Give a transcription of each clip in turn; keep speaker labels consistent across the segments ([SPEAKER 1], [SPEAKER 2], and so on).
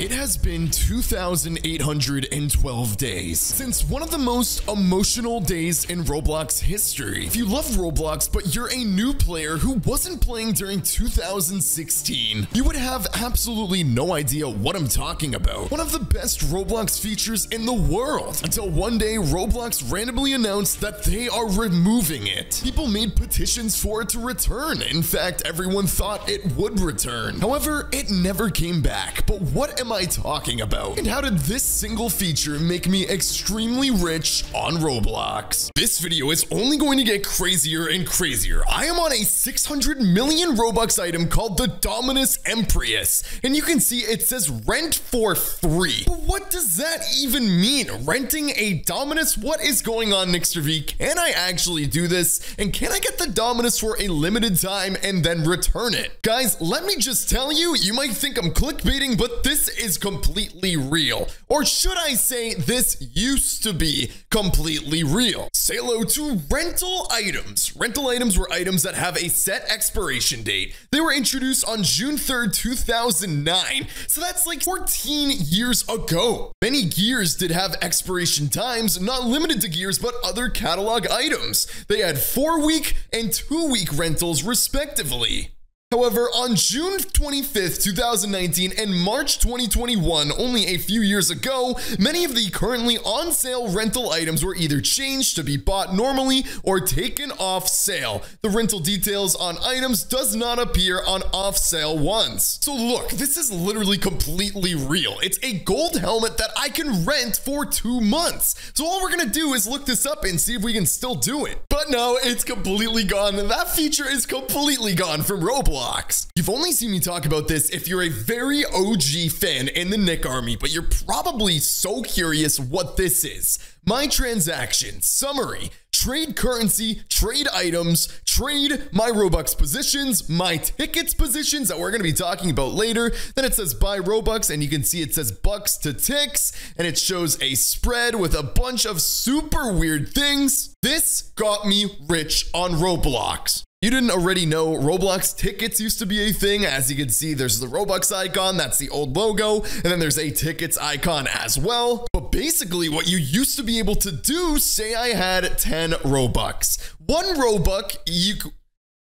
[SPEAKER 1] It has been 2,812 days since one of the most emotional days in Roblox history. If you love Roblox, but you're a new player who wasn't playing during 2016, you would have absolutely no idea what I'm talking about. One of the best Roblox features in the world. Until one day, Roblox randomly announced that they are removing it. People made petitions for it to return. In fact, everyone thought it would return. However, it never came back. But what am I talking about? And how did this single feature make me extremely rich on Roblox? This video is only going to get crazier and crazier. I am on a 600 million Robux item called the Dominus Empyreus, and you can see it says rent for free. But what does that even mean? Renting a Dominus? What is going on, NicsterV? Can I actually do this? And can I get the Dominus for a limited time and then return it? Guys, let me just tell you, you might think I'm clickbaiting, but this is completely real. Or should I say this used to be completely real? Say hello to rental items. Rental items were items that have a set expiration date. They were introduced on June 3rd, 2009. So that's like 14 years ago. Many gears did have expiration times, not limited to gears, but other catalog items. They had four week and two week rentals respectively. However, on June 25th, 2019 and March 2021, only a few years ago, many of the currently on sale rental items were either changed to be bought normally or taken off sale. The rental details on items does not appear on off sale ones. So look, this is literally completely real. It's a gold helmet that I can rent for two months. So all we're gonna do is look this up and see if we can still do it. But no, it's completely gone. That feature is completely gone from Roblox. You've only seen me talk about this if you're a very OG fan in the Nick Army, but you're probably so curious what this is. My transaction summary trade currency, trade items, trade my Robux positions, my tickets positions that we're going to be talking about later. Then it says buy Robux, and you can see it says bucks to ticks, and it shows a spread with a bunch of super weird things. This got me rich on Roblox. You didn't already know Roblox tickets used to be a thing. As you can see, there's the Robux icon, that's the old logo, and then there's a tickets icon as well. But basically what you used to be able to do, say I had 10 Robux. One Robux, you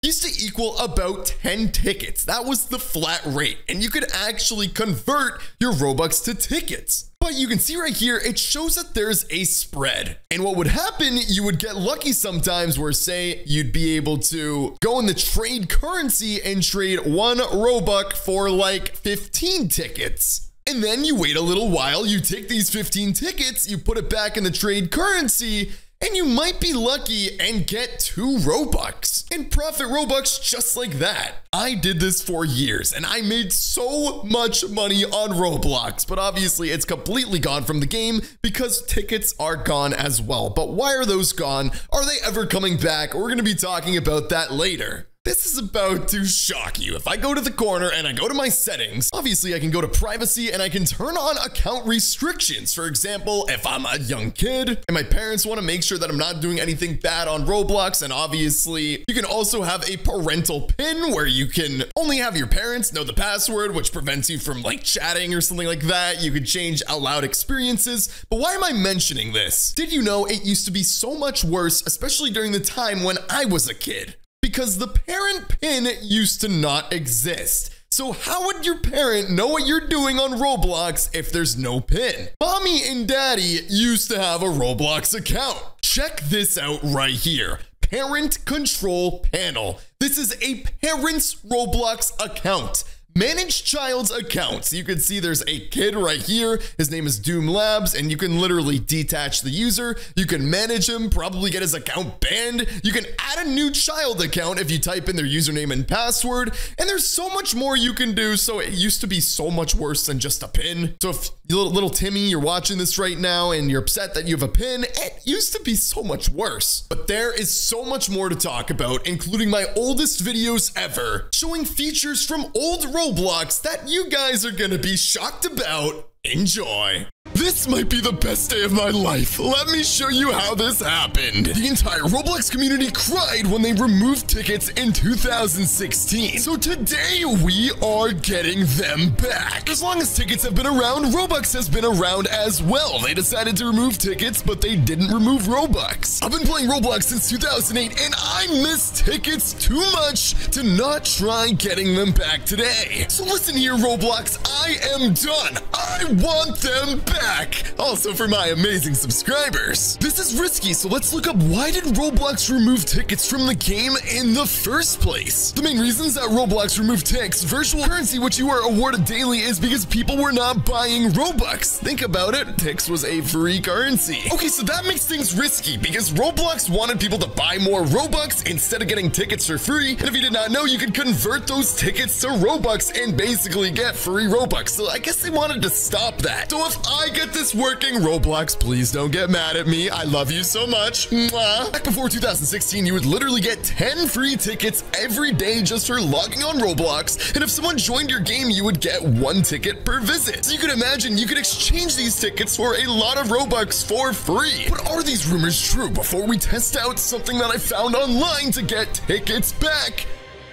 [SPEAKER 1] used to equal about 10 tickets. That was the flat rate, and you could actually convert your Robux to tickets. But you can see right here, it shows that there's a spread. And what would happen, you would get lucky sometimes where say you'd be able to go in the trade currency and trade one Robux for like 15 tickets. And then you wait a little while, you take these 15 tickets, you put it back in the trade currency, and you might be lucky and get two Robux and profit Robux just like that. I did this for years and I made so much money on Roblox, but obviously it's completely gone from the game because tickets are gone as well. But why are those gone? Are they ever coming back? We're going to be talking about that later. This is about to shock you. If I go to the corner and I go to my settings, obviously I can go to privacy and I can turn on account restrictions. For example, if I'm a young kid and my parents want to make sure that I'm not doing anything bad on Roblox, and obviously you can also have a parental pin where you can only have your parents know the password, which prevents you from like chatting or something like that. You could change allowed experiences. But why am I mentioning this? Did you know it used to be so much worse, especially during the time when I was a kid? Because the parent pin used to not exist. So how would your parent know what you're doing on Roblox if there's no pin? Mommy and daddy used to have a Roblox account. Check this out right here. Parent control panel. This is a parent's Roblox account. Manage child's accounts. You can see there's a kid right here. His name is Doom Labs, and you can literally detach the user. You can manage him, probably get his account banned. You can add a new child account if you type in their username and password. And there's so much more you can do. So it used to be so much worse than just a pin. So if little, little Timmy, you're watching this right now and you're upset that you have a pin, it used to be so much worse. But there is so much more to talk about, including my oldest videos ever, showing features from old Roblox that you guys are gonna be shocked about. Enjoy. This might be the best day of my life. Let me show you how this happened. The entire Roblox community cried when they removed tickets in 2016. So today we are getting them back. As long as tickets have been around, Robux has been around as well. They decided to remove tickets, but they didn't remove Robux. I've been playing Roblox since 2008 and I miss tickets too much to not try getting them back today. So listen here, Roblox, I am done. I want them back. Also for my amazing subscribers. This is risky, so let's look up why did Roblox remove tickets from the game in the first place? The main reasons that Roblox removed Tix, virtual currency which you are awarded daily is because people were not buying Robux. Think about it, Tix was a free currency. Okay, so that makes things risky because Roblox wanted people to buy more Robux instead of getting tickets for free. And if you did not know, you could convert those tickets to Robux and basically get free Robux. So I guess they wanted to stop that. So if I get this working, Roblox, please don't get mad at me. I love you so much. Mwah. Back before 2016, you would literally get 10 free tickets every day just for logging on Roblox. And if someone joined your game, you would get one ticket per visit. So you could imagine you could exchange these tickets for a lot of Robux for free. But are these rumors true? Before we test out something that I found online to get tickets back,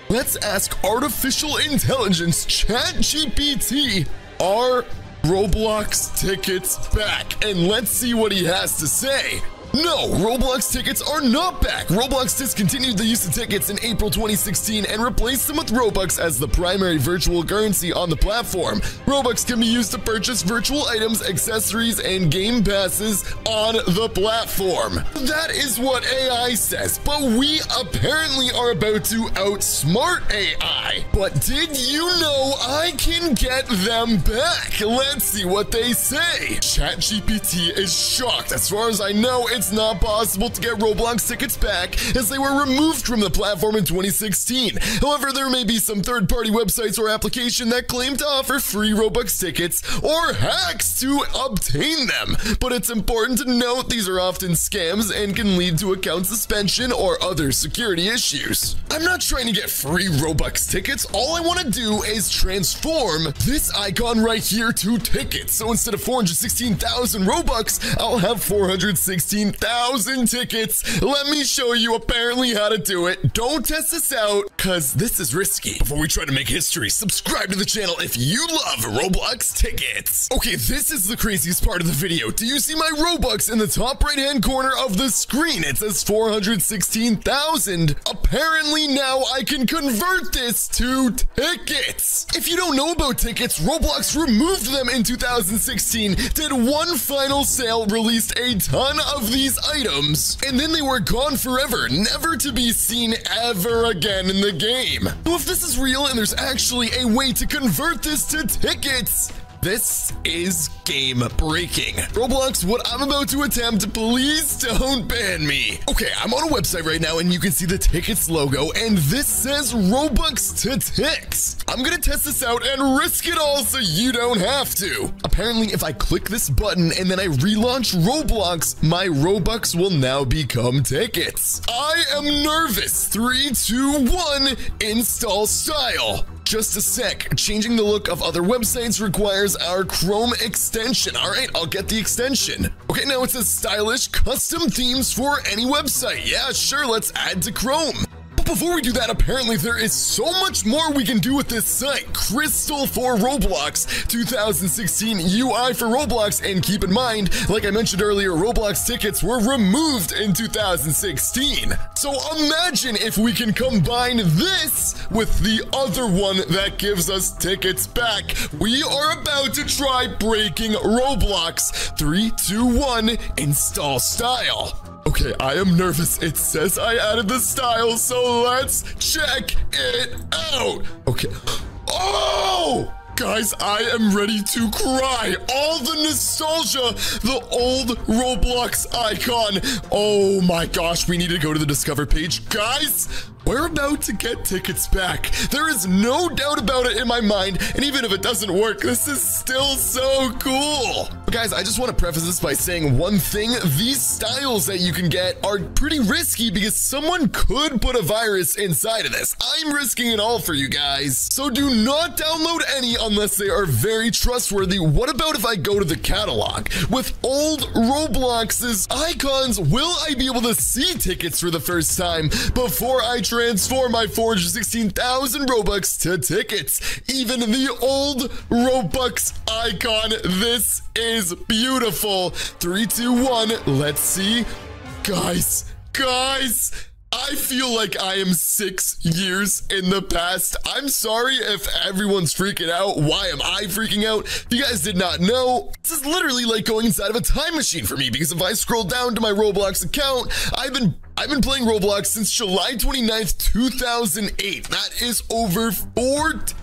[SPEAKER 1] let's ask artificial intelligence ChatGPT, are Roblox tickets back? And let's see what he has to say. No, Roblox tickets are not back. Roblox discontinued the use of tickets in April 2016 and replaced them with Robux as the primary virtual currency on the platform. Robux can be used to purchase virtual items, accessories, and game passes on the platform. That is what AI says, but we apparently are about to outsmart AI. But did you know I can get them back? Let's see what they say. ChatGPT is shocked. As far as I know, it's not possible to get Roblox tickets back as they were removed from the platform in 2016. However, there may be some third-party websites or application that claim to offer free Robux tickets or hacks to obtain them. But it's important to note these are often scams and can lead to account suspension or other security issues. I'm not trying to get free Robux tickets. All I want to do is transform this icon right here to tickets. So instead of 416,000 Robux, I'll have 416 1,000 tickets. Let me show you apparently how to do it. Don't test this out, because this is risky. Before we try to make history, subscribe to the channel if you love Roblox tickets. Okay, this is the craziest part of the video. Do you see my Robux in the top right-hand corner of the screen? It says 416,000. Apparently now I can convert this to tickets. If you don't know about tickets, Roblox removed them in 2016, did one final sale, released a ton of these items, and then they were gone forever, never to be seen ever again in the game. So if this is real and there's actually a way to convert this to tickets, this is game breaking. Roblox, what I'm about to attempt, please don't ban me. Okay, I'm on a website right now and you can see the tickets logo and this says Robux to Tix. I'm gonna test this out and risk it all so you don't have to. Apparently, if I click this button and then I relaunch Roblox, my Robux will now become tickets. I am nervous. Three, two, one, install style. Just a sec. Changing the look of other websites requires our Chrome extension. All right, I'll get the extension. Okay, now it says stylish custom themes for any website. Yeah, sure, let's add to Chrome before we do that, apparently there is so much more we can do with this site. Crystal for Roblox, 2016 UI for Roblox, and keep in mind, like I mentioned earlier, Roblox tickets were removed in 2016. So imagine if we can combine this with the other one that gives us tickets back. We are about to try breaking Roblox. Three, two, one, install style. Okay, I am nervous. It says I added the style, so let's check it out. Okay. Oh! Guys, I am ready to cry. All the nostalgia, the old Roblox icon. Oh my gosh, we need to go to the Discover page. Guys, we're about to get tickets back. There is no doubt about it in my mind, and even if it doesn't work, this is still so cool. But guys, I just want to preface this by saying one thing. These styles that you can get are pretty risky because someone could put a virus inside of this. I'm risking it all for you guys. So do not download any unless they are very trustworthy. What about if I go to the catalog? With old Roblox's icons, will I be able to see tickets for the first time before I transform my 416,000 Robux to tickets? Even the old Robux icon. This is beautiful. Three, two, one. Let's see. Guys, guys, I feel like I am six years in the past. I'm sorry if everyone's freaking out. Why am I freaking out? If you guys did not know, this is literally like going inside of a time machine for me because if I scroll down to my Roblox account, I've been I've been playing Roblox since July 29th, 2008. That is over 14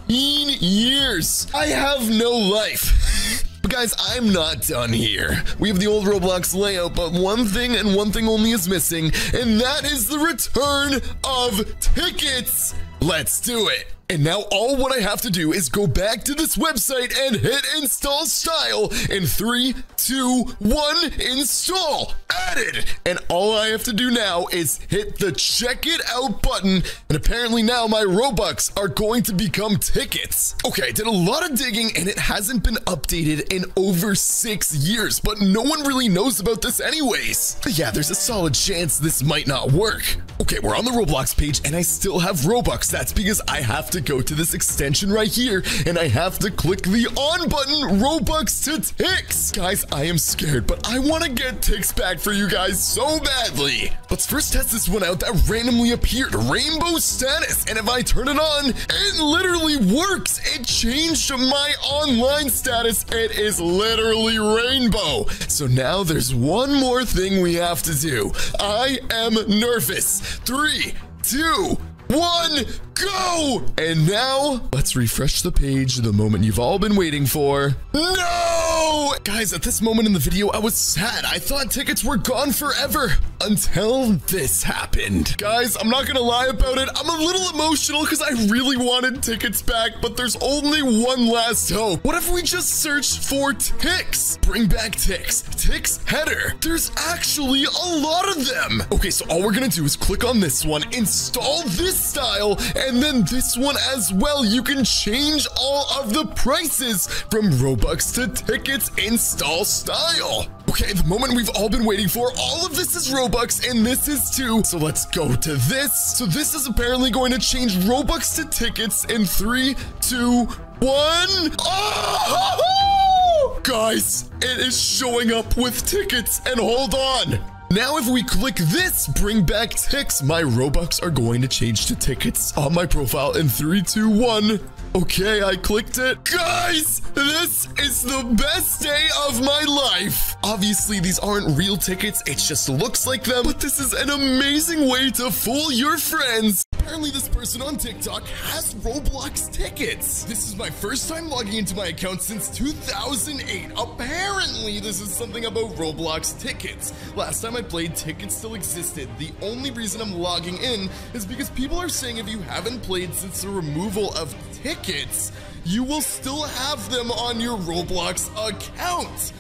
[SPEAKER 1] years. I have no life. But guys, I'm not done here. We have the old Roblox layout, but one thing and one thing only is missing, and that is the return of tickets. Let's do it. And now all what I have to do is go back to this website and hit install style in three, two, one, install, added. And all I have to do now is hit the check it out button. And apparently now my Robux are going to become tickets. Okay, I did a lot of digging and it hasn't been updated in over six years, but no one really knows about this anyways. Yeah, there's a solid chance this might not work. Okay, we're on the Roblox page and I still have Robux. That's because I have to go to this extension right here and I have to click the on button Robux to Tix. Guys, I am scared, but I want to get Tix back for you guys so badly. Let's first test this one out that randomly appeared, rainbow status. And if I turn it on, it literally works. It changed my online status. It is literally rainbow. So now there's one more thing we have to do. I am nervous. Three, two, one, go! And now, let's refresh the page, the moment you've all been waiting for. No! Guys, at this moment in the video, I was sad. I thought tickets were gone forever until this happened. Guys, I'm not gonna lie about it. I'm a little emotional because I really wanted tickets back, but there's only one last hope. What if we just search for Tix? Bring back Tix. Tix header. There's actually a lot of them. Okay, so all we're gonna do is click on this one, install this style, and then this one as well. You can change all of the prices from Robux to tickets install style. Okay, the moment we've all been waiting for, all of this is Robux and this is too. So let's go to this. So this is apparently going to change Robux to tickets in three, two, one. Oh! Guys, it is showing up with tickets and hold on. Now, if we click this, bring back Tix, my Robux are going to change to tickets on my profile in three, two, one. Okay, I clicked it. Guys, this is the best day of my life. Obviously, these aren't real tickets. It just looks like them, but this is an amazing way to fool your friends. Apparently, this person on TikTok has Roblox tickets. This is my first time logging into my account since 2008. Apparently, this is something about Roblox tickets. Last time I played, tickets still existed. The only reason I'm logging in is because people are saying if you haven't played since the removal of tickets, you will still have them on your Roblox account.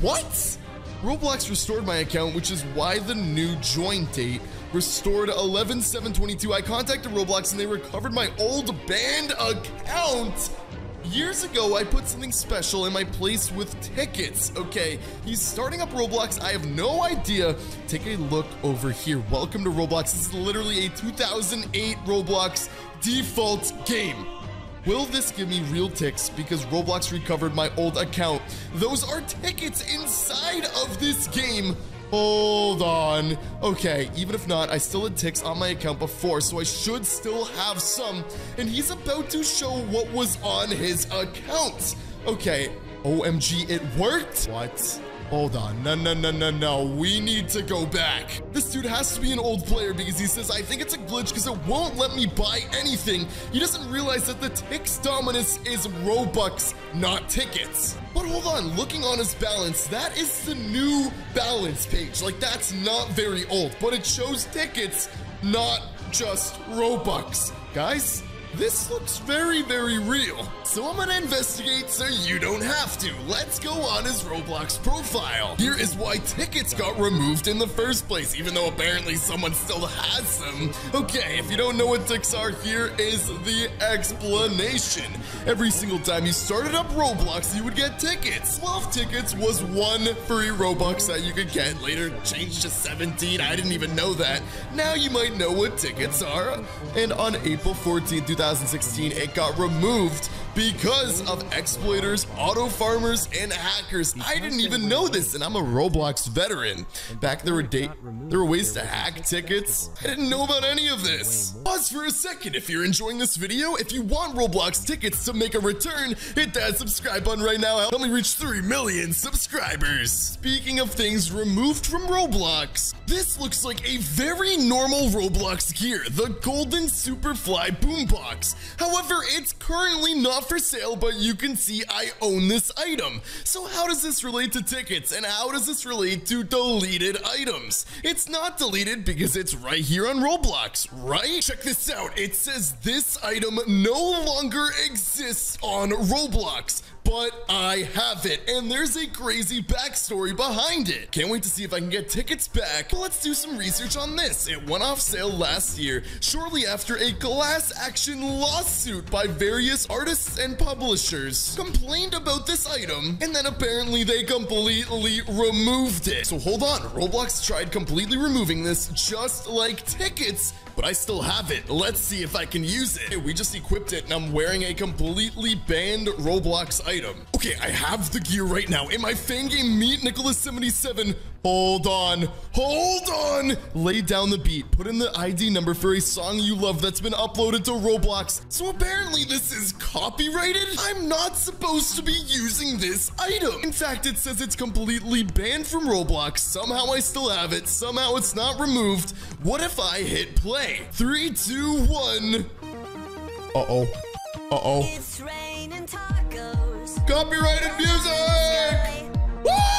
[SPEAKER 1] What? Roblox restored my account, which is why the new join date restored 11-7-22. I contacted Roblox and they recovered my old banned account. Years ago, I put something special in my place with tickets. Okay, he's starting up Roblox. I have no idea. Take a look over here. Welcome to Roblox. This is literally a 2008 Roblox default game. Will this give me real Tix because Roblox recovered my old account? Those are tickets inside of this game. Hold on. Okay, even if not, I still had Tix on my account before, so I should still have some. And he's about to show what was on his account. Okay, OMG, it worked? What? Hold on. No, no, no, no, no. We need to go back. This dude has to be an old player because he says, I think it's a glitch because it won't let me buy anything. He doesn't realize that the Tix Dominus is Robux, not tickets. But hold on, looking on his balance, that is the new balance page. Like, that's not very old, but it shows tickets, not just Robux. Guys, this looks very, very real. So I'm gonna investigate so you don't have to. Let's go on his Roblox profile. Here is why tickets got removed in the first place, even though apparently someone still has them. Okay, if you don't know what Tix are, here is the explanation. Every single time you started up Roblox, you would get tickets. 12 tickets was one free Robux that you could get. Later changed to 17. I didn't even know that. Now you might know what tickets are. And on April 14, 2000, 2016, it got removed because of exploiters, auto farmers, and hackers. I didn't even know this, and I'm a Roblox veteran. Back there were date there were ways to hack tickets. I didn't know about any of this. Pause for a second if you're enjoying this video. If you want Roblox tickets to make a return, hit that subscribe button right now. Help me reach 3 million subscribers. Speaking of things removed from Roblox, this looks like a very normal Roblox gear, the Golden Superfly Boombox. However, it's currently not for sale, but you can see I own this item. So how does this relate to tickets and how does this relate to deleted items? It's not deleted because it's right here on Roblox, right? Check this out. It says this item no longer exists on Roblox but I have it, and there's a crazy backstory behind it. Can't wait to see if I can get tickets back, but let's do some research on this. It went off sale last year, shortly after a class action lawsuit by various artists and publishers complained about this item, and then apparently they completely removed it. So hold on, Roblox tried completely removing this just like tickets but I still have it. Let's see if I can use it. We just equipped it and I'm wearing a completely banned Roblox item. Okay, I have the gear right now. In my Fangame Meet Nicholas 77 Hold on. Hold on. Lay down the beat. Put in the ID number for a song you love that's been uploaded to Roblox. So apparently this is copyrighted? I'm not supposed to be using this item. In fact, it says it's completely banned from Roblox. Somehow I still have it. Somehow it's not removed. What if I hit play? Three, two, one. Uh-oh. Uh-oh. Copyrighted music!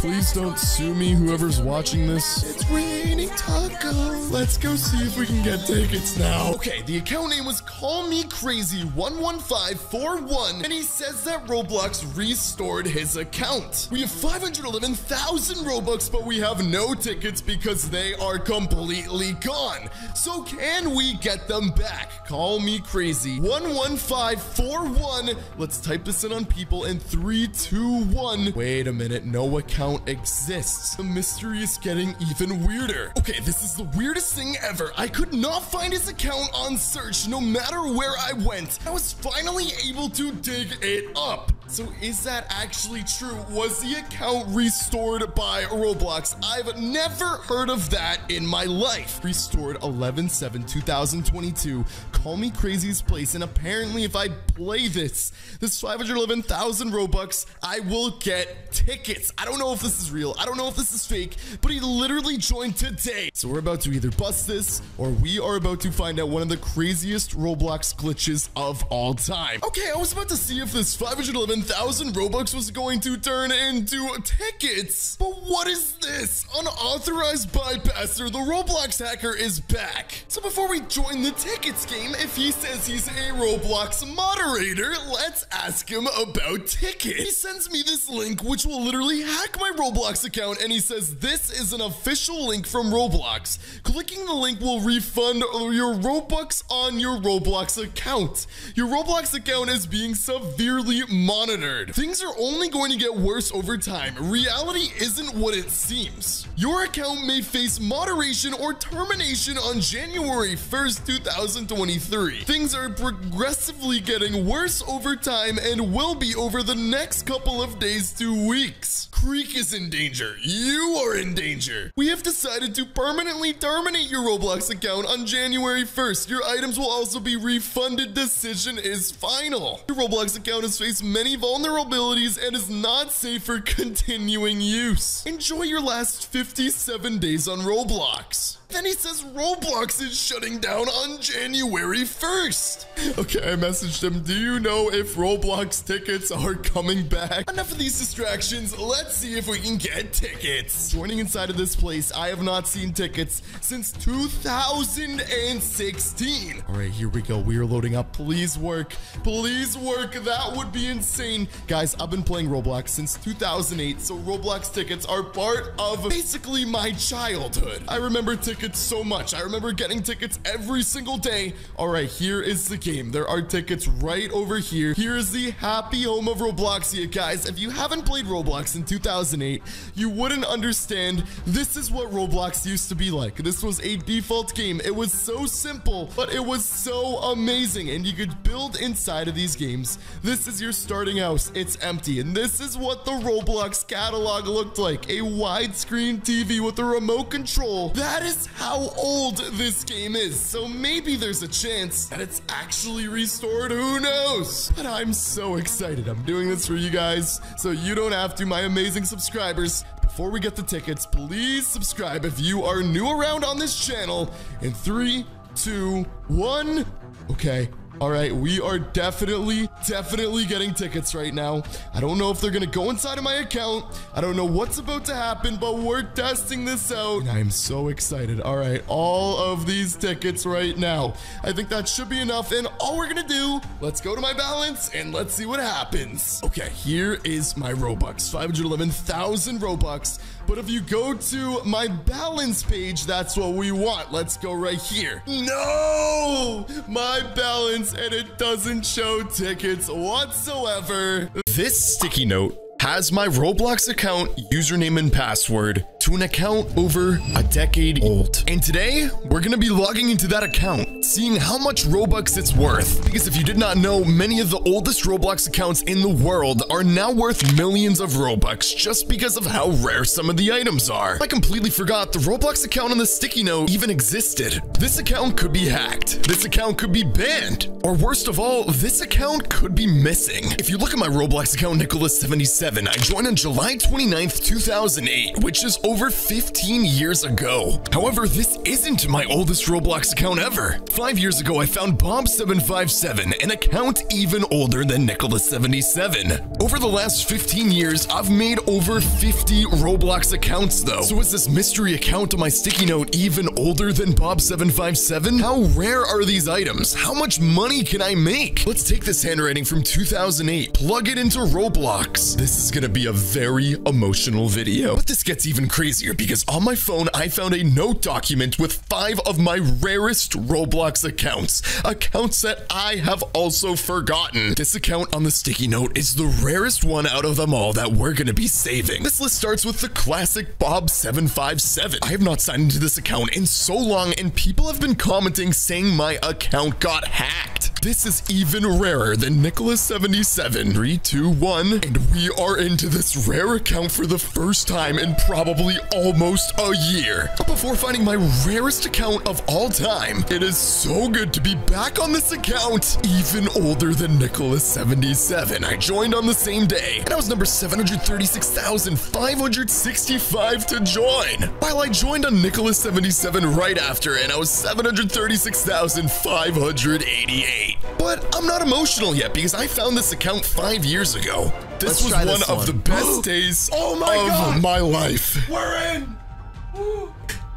[SPEAKER 1] Please don't sue me, whoever's watching this. It's raining tacos. Let's go see if we can get tickets now. Okay, the account name was Call Me Crazy 11541, and he says that Roblox restored his account. We have 511,000 Robux, but we have no tickets because they are completely gone. So can we get them back? Call me crazy 11541. Let's type this in on people in three, two, one. Wait a minute, no account exists. The mystery is getting even weirder. Okay, this is the weirdest thing ever. I could not find his account on search no matter where I went. I was finally able to dig it up. So is that actually true? Was the account restored by Roblox? I've never heard of that in my life. Restored 11-7-2022. Call me crazy's place. And apparently if I play this, this 511,000 Robux, I will get tickets. I don't know if this is real. I don't know if this is fake, but he literally joined today. So we're about to either bust this or we are about to find out one of the craziest Roblox glitches of all time. Okay, I was about to see if this 511 1,000 Robux was going to turn into tickets. But what is this? Unauthorized bypasser, the Roblox hacker is back. So before we join the tickets game, if he says he's a Roblox moderator, let's ask him about tickets. He sends me this link, which will literally hack my Roblox account, and he says this is an official link from Roblox. Clicking the link will refund your Robux on your Roblox account. Your Roblox account is being severely monitored monitored. Things are only going to get worse over time. Reality isn't what it seems. Your account may face moderation or termination on January 1st, 2023. Things are progressively getting worse over time and will be over the next couple of days to weeks. Creek is in danger. You are in danger. We have decided to permanently terminate your Roblox account on January 1st. Your items will also be refunded. Decision is final. Your Roblox account has faced many vulnerabilities and is not safe for continuing use. Enjoy your last 57 days on Roblox. Then he says Roblox is shutting down on January 1st. Okay, I messaged him. Do you know if Roblox tickets are coming back? Enough of these distractions. Let's see if we can get tickets. Joining inside of this place, I have not seen tickets since 2016. All right, here we go. We are loading up. Please work. Please work. That would be insane. Guys, I've been playing Roblox since 2008, so Roblox tickets are part of basically my childhood. I remember tickets so much. I remember getting tickets every single day. All right, here is the game. There are tickets right over here. Here is the happy home of Robloxia, guys. If you haven't played Roblox in 2008, you wouldn't understand. This is what Roblox used to be like. This was a default game. It was so simple, but it was so amazing. And you could build inside of these games. This is your starting house. It's empty. And this is what the Roblox catalog looked like. A widescreen TV with a remote control. That is how old this game is. So maybe there's a chance that it's actually restored. Who knows? But I'm so excited. I'm doing this for you guys so you don't have to, my amazing subscribers. Before we get the tickets, please subscribe if you are new around on this channel. In three, two, one. Okay, all right, we are definitely, definitely getting tickets right now. I don't know if they're gonna go inside of my account. I don't know what's about to happen, but we're testing this out. And I am so excited. All right, all of these tickets right now. I think that should be enough. And all we're gonna do, let's go to my balance and let's see what happens. Okay, here is my Robux, 511,000 Robux. But if you go to my balance page, that's what we want. Let's go right here. No, my balance and it doesn't show tickets whatsoever. This sticky note has my Roblox account username and password to an account over a decade old. And today, we're gonna be logging into that account, seeing how much Robux it's worth. Because if you did not know, many of the oldest Roblox accounts in the world are now worth millions of Robux just because of how rare some of the items are. I completely forgot the Roblox account on the sticky note even existed. This account could be hacked. This account could be banned. Or worst of all, this account could be missing. If you look at my Roblox account, Nicholas77, I joined on July 29th, 2008, which is over 15 years ago. However, this isn't my oldest Roblox account ever. Five years ago, I found Bob757, an account even older than Nicholas77. Over the last 15 years, I've made over 50 Roblox accounts though. So is this mystery account on my sticky note even older than Bob757? How rare are these items? How much money can I make? Let's take this handwriting from 2008, plug it into Roblox. This is gonna be a very emotional video. But this gets even crazier because on my phone, I found a note document with five of my rarest Roblox accounts. Accounts that I have also forgotten. This account on the sticky note is the rarest one out of them all that we're gonna be saving. This list starts with the classic Bob757. I have not signed into this account in so long and people have been commenting saying my account got hacked. This is even rarer than Nicholas77. 3, 2, 1, and we are into this rare account for the first time in probably almost a year. Before finding my rarest account of all time, it is so good to be back on this account, even older than Nicholas77. I joined on the same day, and I was number 736,565 to join. While I joined on Nicholas77 right after, and I was 736,588. But I'm not emotional yet because I found this account five years ago. This
[SPEAKER 2] Let's
[SPEAKER 1] was one,
[SPEAKER 2] this
[SPEAKER 1] of
[SPEAKER 2] one.
[SPEAKER 1] the best days
[SPEAKER 2] Oh my
[SPEAKER 1] of
[SPEAKER 2] God.
[SPEAKER 1] my life.
[SPEAKER 2] We're in.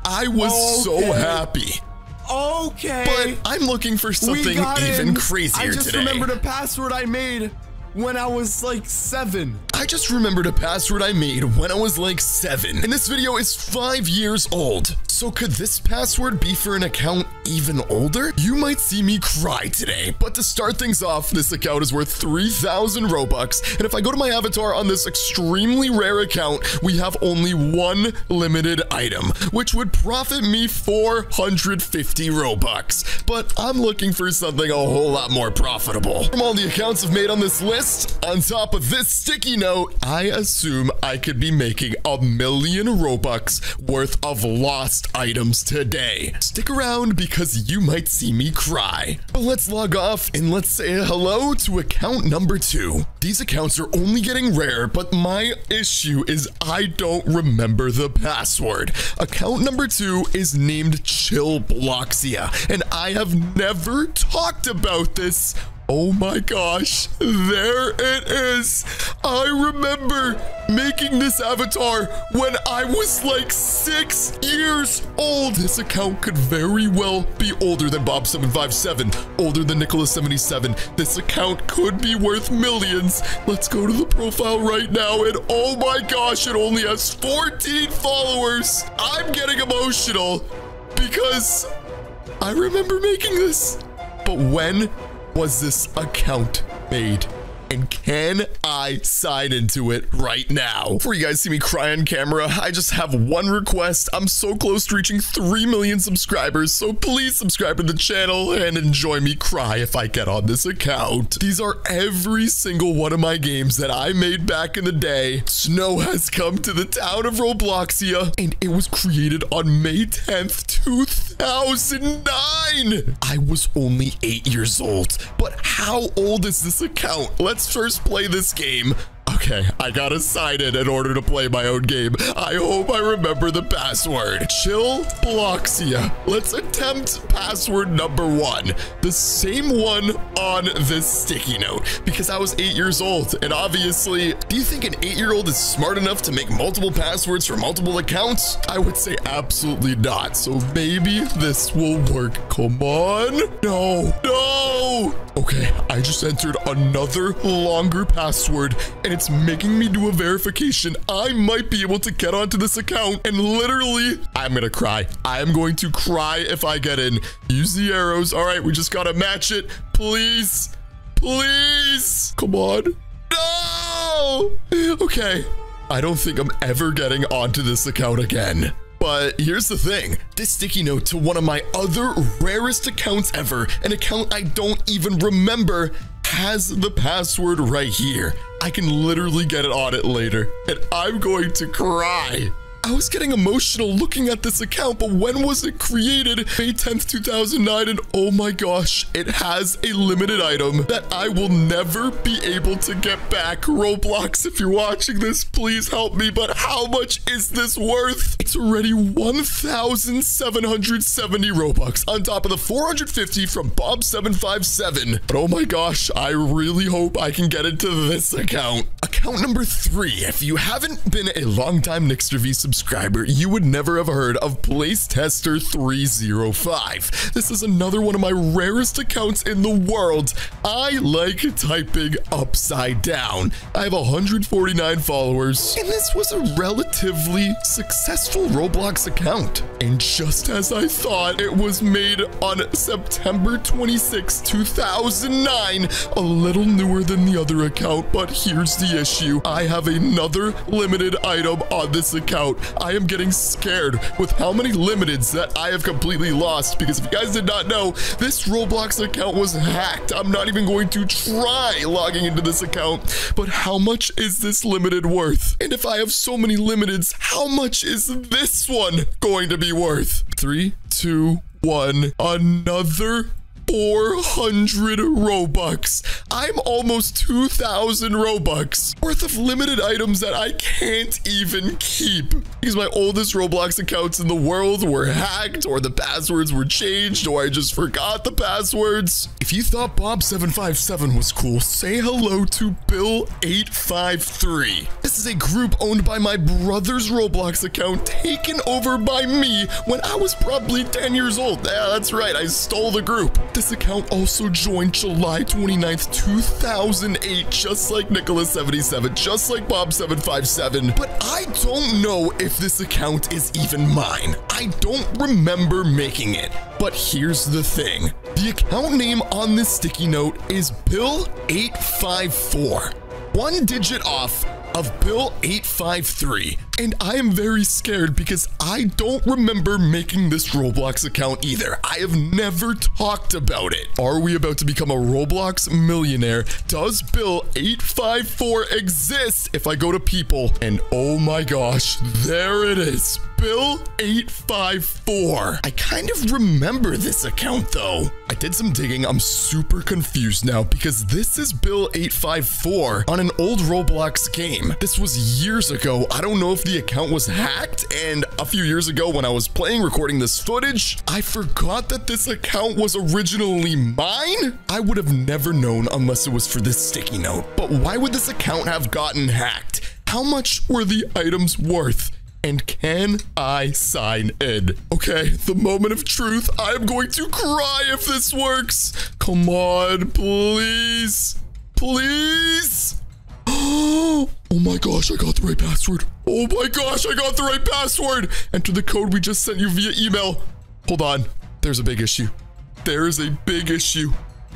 [SPEAKER 1] I was so happy.
[SPEAKER 2] Okay.
[SPEAKER 1] But I'm looking for something even
[SPEAKER 2] in.
[SPEAKER 1] crazier
[SPEAKER 2] I just
[SPEAKER 1] today.
[SPEAKER 2] remembered a password I made when I was like seven.
[SPEAKER 1] I just remembered a password I made when I was like seven. And this video is five years old. So could this password be for an account even older? You might see me cry today, but to start things off, this account is worth 3,000 Robux. And if I go to my avatar on this extremely rare account, we have only one limited item, which would profit me 450 Robux. But I'm looking for something a whole lot more profitable. From all the accounts I've made on this list, on top of this sticky note, I assume I could be making a million Robux worth of lost items today. Stick around because you might see me cry. But let's log off and let's say hello to account number two. These accounts are only getting rare, but my issue is I don't remember the password. Account number two is named Chill Bloxia, and I have never talked about this Oh my gosh, there it is. I remember making this avatar when I was like six years old. This account could very well be older than Bob757, older than Nicholas77. This account could be worth millions. Let's go to the profile right now, and oh my gosh, it only has 14 followers. I'm getting emotional because I remember making this. But when was this account made? And can I sign into it right now? Before you guys see me cry on camera, I just have one request. I'm so close to reaching 3 million subscribers, so please subscribe to the channel and enjoy me cry if I get on this account. These are every single one of my games that I made back in the day. Snow has come to the town of Robloxia, and it was created on May 10th, 2009. I was only 8 years old, but how old is this account? Let's let's first play this game. Okay, I gotta sign in in order to play my own game. I hope I remember the password. Chill Bloxia. Let's attempt password number one. The same one on this sticky note because I was eight years old. And obviously, do you think an eight-year-old is smart enough to make multiple passwords for multiple accounts? I would say absolutely not. So maybe this will work. Come on. No, no. Okay, I just entered another longer password and it's making me do a verification. I might be able to get onto this account and literally, I'm gonna cry. I am going to cry if I get in. Use the arrows. All right, we just gotta match it. Please, please. Come on. No. Okay. I don't think I'm ever getting onto this account again. But here's the thing, this sticky note to one of my other rarest accounts ever, an account I don't even remember, has the password right here. I can literally get it on it later, and I'm going to cry. I was getting emotional looking at this account, but when was it created? May 10th, 2009, and oh my gosh, it has a limited item that I will never be able to get back. Roblox, if you're watching this, please help me, but how much is this worth? It's already 1,770 Robux on top of the 450 from Bob757. But oh my gosh, I really hope I can get into this account. Account number three. If you haven't been a longtime NicsterV subscriber, you would never have heard of Place Tester 305. This is another one of my rarest accounts in the world. I like typing upside down. I have 149 followers, and this was a relatively successful Roblox account. And just as I thought, it was made on September 26, 2009, a little newer than the other account, but here's the issue. I have another limited item on this account. I am getting scared with how many limiteds that I have completely lost because if you guys did not know, this Roblox account was hacked. I'm not even going to try logging into this account, but how much is this limited worth? And if I have so many limiteds, how much is this one going to be worth? Three, two, one. Another 400 Robux. I'm almost 2,000 Robux worth of limited items that I can't even keep because my oldest Roblox accounts in the world were hacked or the passwords were changed or I just forgot the passwords. If you thought Bob757 was cool, say hello to Bill853. This is a group owned by my brother's Roblox account taken over by me when I was probably 10 years old. Yeah, that's right. I stole the group. This account also joined July 29th, 2008, just like Nicholas77, just like Bob757. But I don't know if this account is even mine. I don't remember making it. But here's the thing. The account name on this sticky note is Bill854. One digit off of Bill853.
[SPEAKER 2] And I am very scared because I don't remember making this Roblox account either. I have never talked about it. Are we about to become a Roblox millionaire? Does Bill 854 exist if I go to people? And oh my gosh, there it is. Bill 854. I kind of remember this account though. I did some digging. I'm super confused now because this is Bill 854 on an old Roblox game. This was years ago. I don't know if the account was hacked and a few years ago when I was playing recording this footage, I forgot that this account was originally mine. I would have never known unless it was for this sticky note. But why would this account have gotten hacked? How much were the items worth? And can I sign in? Okay, the moment of truth. I am going to cry if this works. Come on, please. Please. Oh my gosh, I got the right password. Oh my gosh, I got the right password. Enter the code we just sent you via email. Hold on. There's a big issue. There is a big issue.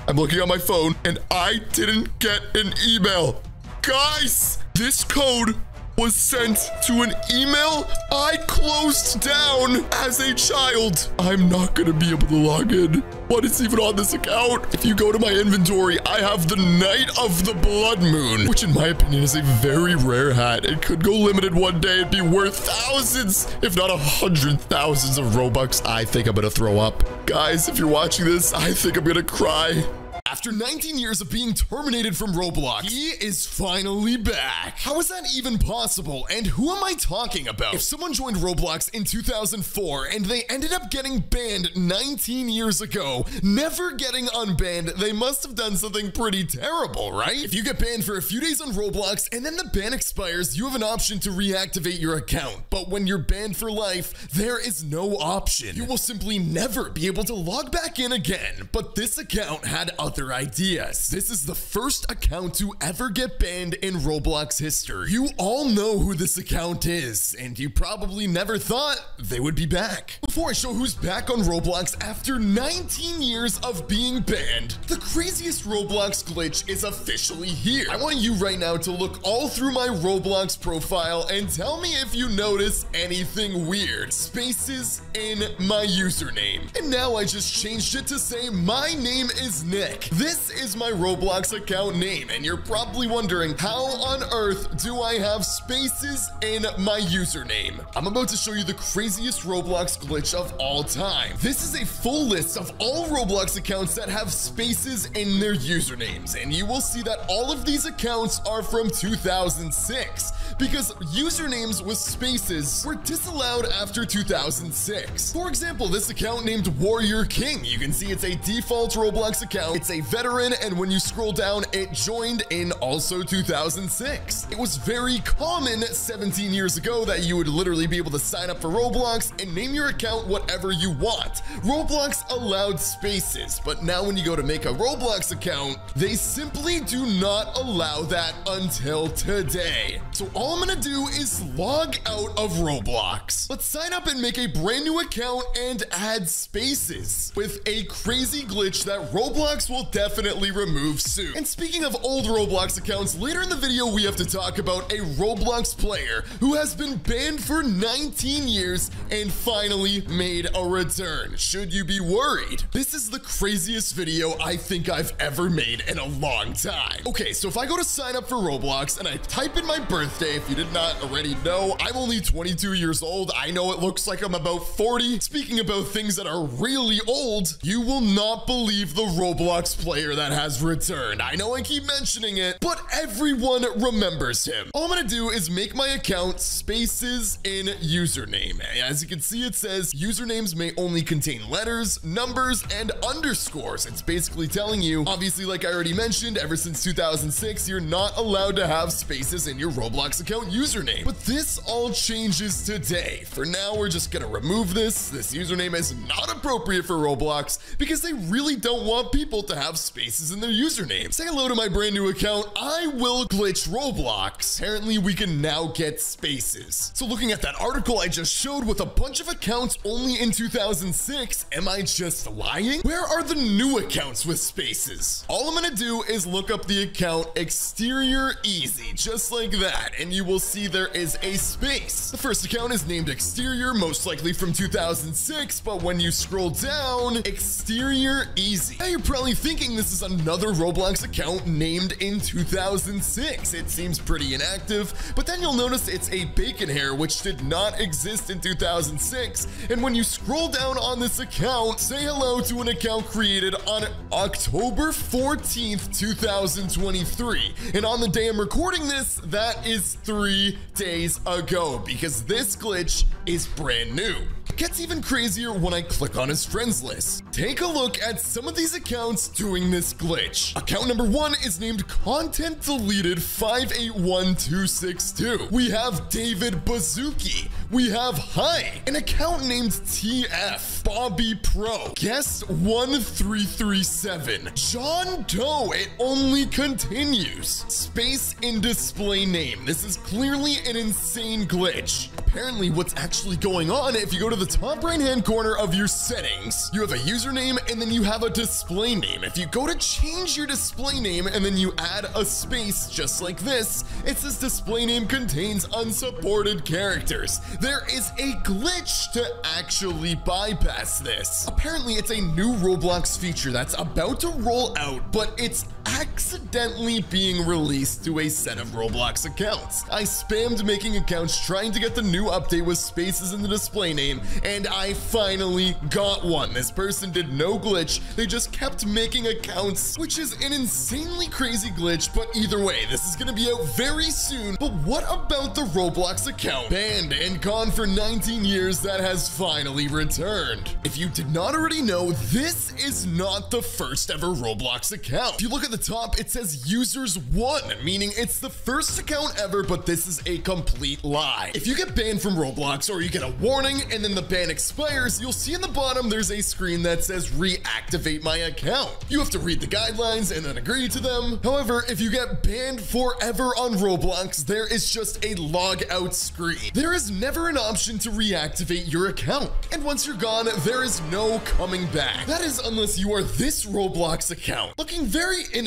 [SPEAKER 2] I'm looking on my phone and I didn't get an email. Guys, this code was sent to an email I closed down as a child. I'm not going to be able to log in. What is even on this account? If you go to my inventory, I have the Night of the Blood Moon, which in my opinion is a very rare hat. It could go limited one day and be worth thousands, if not a hundred thousands of Robux. I think I'm going to throw up. Guys, if you're watching this, I think I'm going to cry.
[SPEAKER 1] After 19 years of being terminated from Roblox, he is finally back. How is that even possible? And who am I talking about? If someone joined Roblox in 2004 and they ended up getting banned 19 years ago, never getting unbanned, they must have done something pretty terrible, right? If you get banned for a few days on Roblox and then the ban expires, you have an option to reactivate your account. But when you're banned for life, there is no option. You will simply never be able to log back in again. But this account had other other ideas. This is the first account to ever get banned in Roblox history. You all know who this account is, and you probably never thought they would be back. Before I show who's back on Roblox after 19 years of being banned, the craziest Roblox glitch is officially here. I want you right now to look all through my Roblox profile and tell me if you notice anything weird. Spaces in my username. And now I just changed it to say my name is Nick. This is my Roblox account name, and you're probably wondering, how on earth do I have spaces in my username? I'm about to show you the craziest Roblox glitch of all time. This is a full list of all Roblox accounts that have spaces in their usernames, and you will see that all of these accounts are from 2006 because usernames with spaces were disallowed after 2006. For example, this account named Warrior King, you can see it's a default Roblox account. It's a veteran, and when you scroll down, it joined in also 2006. It was very common 17 years ago that you would literally be able to sign up for Roblox and name your account whatever you want. Roblox allowed spaces, but now when you go to make a Roblox account, they simply do not allow that until today. So all I'm gonna do is log out of Roblox. Let's sign up and make a brand new account and add spaces with a crazy glitch that Roblox will definitely remove soon. And speaking of old Roblox accounts, later in the video, we have to talk about a Roblox player who has been banned for 19 years and finally made a return. Should you be worried? This is the craziest video I think I've ever made in a long time. Okay, so if I go to sign up for Roblox and I type in my birthday, if you did not already know, I'm only 22 years old. I know it looks like I'm about 40. Speaking about things that are really old, you will not believe the Roblox player that has returned. I know I keep mentioning it, but everyone remembers him. All I'm gonna do is make my account spaces in username. As you can see, it says usernames may only contain letters, numbers, and underscores. It's basically telling you, obviously, like I already mentioned, ever since 2006, you're not allowed to have spaces in your Roblox account username. But this all changes today. For now, we're just gonna remove this. This username is not appropriate for Roblox because they really don't want people to have spaces in their username. Say hello to my brand new account. I will glitch Roblox. Apparently, we can now get spaces. So looking at that article I just showed with a bunch of accounts only in 2006, am I just lying? Where are the new accounts with spaces? All I'm gonna do is look up the account exterior easy, just like that. And you will see there is a space. The first account is named Exterior, most likely from 2006, but when you scroll down, Exterior Easy. Now you're probably thinking this is another Roblox account named in 2006. It seems pretty inactive, but then you'll notice it's a bacon hair, which did not exist in 2006. And when you scroll down on this account, say hello to an account created on October 14th, 2023. And on the day I'm recording this, that is three days ago because this glitch is brand new. Gets even crazier when I click on his friends list. Take a look at some of these accounts doing this glitch. Account number one is named Content Deleted 581262. We have David Bazuki. We have Hi, an account named TF, Bobby Pro, Guest 1337, John Doe, it only continues, space in display name. This is clearly an insane glitch. Apparently what's actually going on, if you go to the top right hand corner of your settings, you have a username and then you have a display name. If you go to change your display name and then you add a space just like this, it says display name contains unsupported characters. There is a glitch to actually bypass this. Apparently it's a new Roblox feature that's about to roll out, but it's accidentally being released to a set of Roblox accounts. I spammed making accounts trying to get the new update with spaces in the display name, and I finally got one. This person did no glitch, they just kept making accounts, which is an insanely crazy glitch, but either way, this is gonna be out very soon. But what about the Roblox account? Banned and gone for 19 years that has finally returned. If you did not already know, this is not the first ever Roblox account. If you look at the top, it says users one, meaning it's the first account ever, but this is a complete lie. If you get banned from Roblox or you get a warning and then the ban expires, you'll see in the bottom there's a screen that says reactivate my account. You have to read the guidelines and then agree to them. However, if you get banned forever on Roblox, there is just a log out screen. There is never an option to reactivate your account. And once you're gone, there is no coming back. That is unless you are this Roblox account, looking very innocent,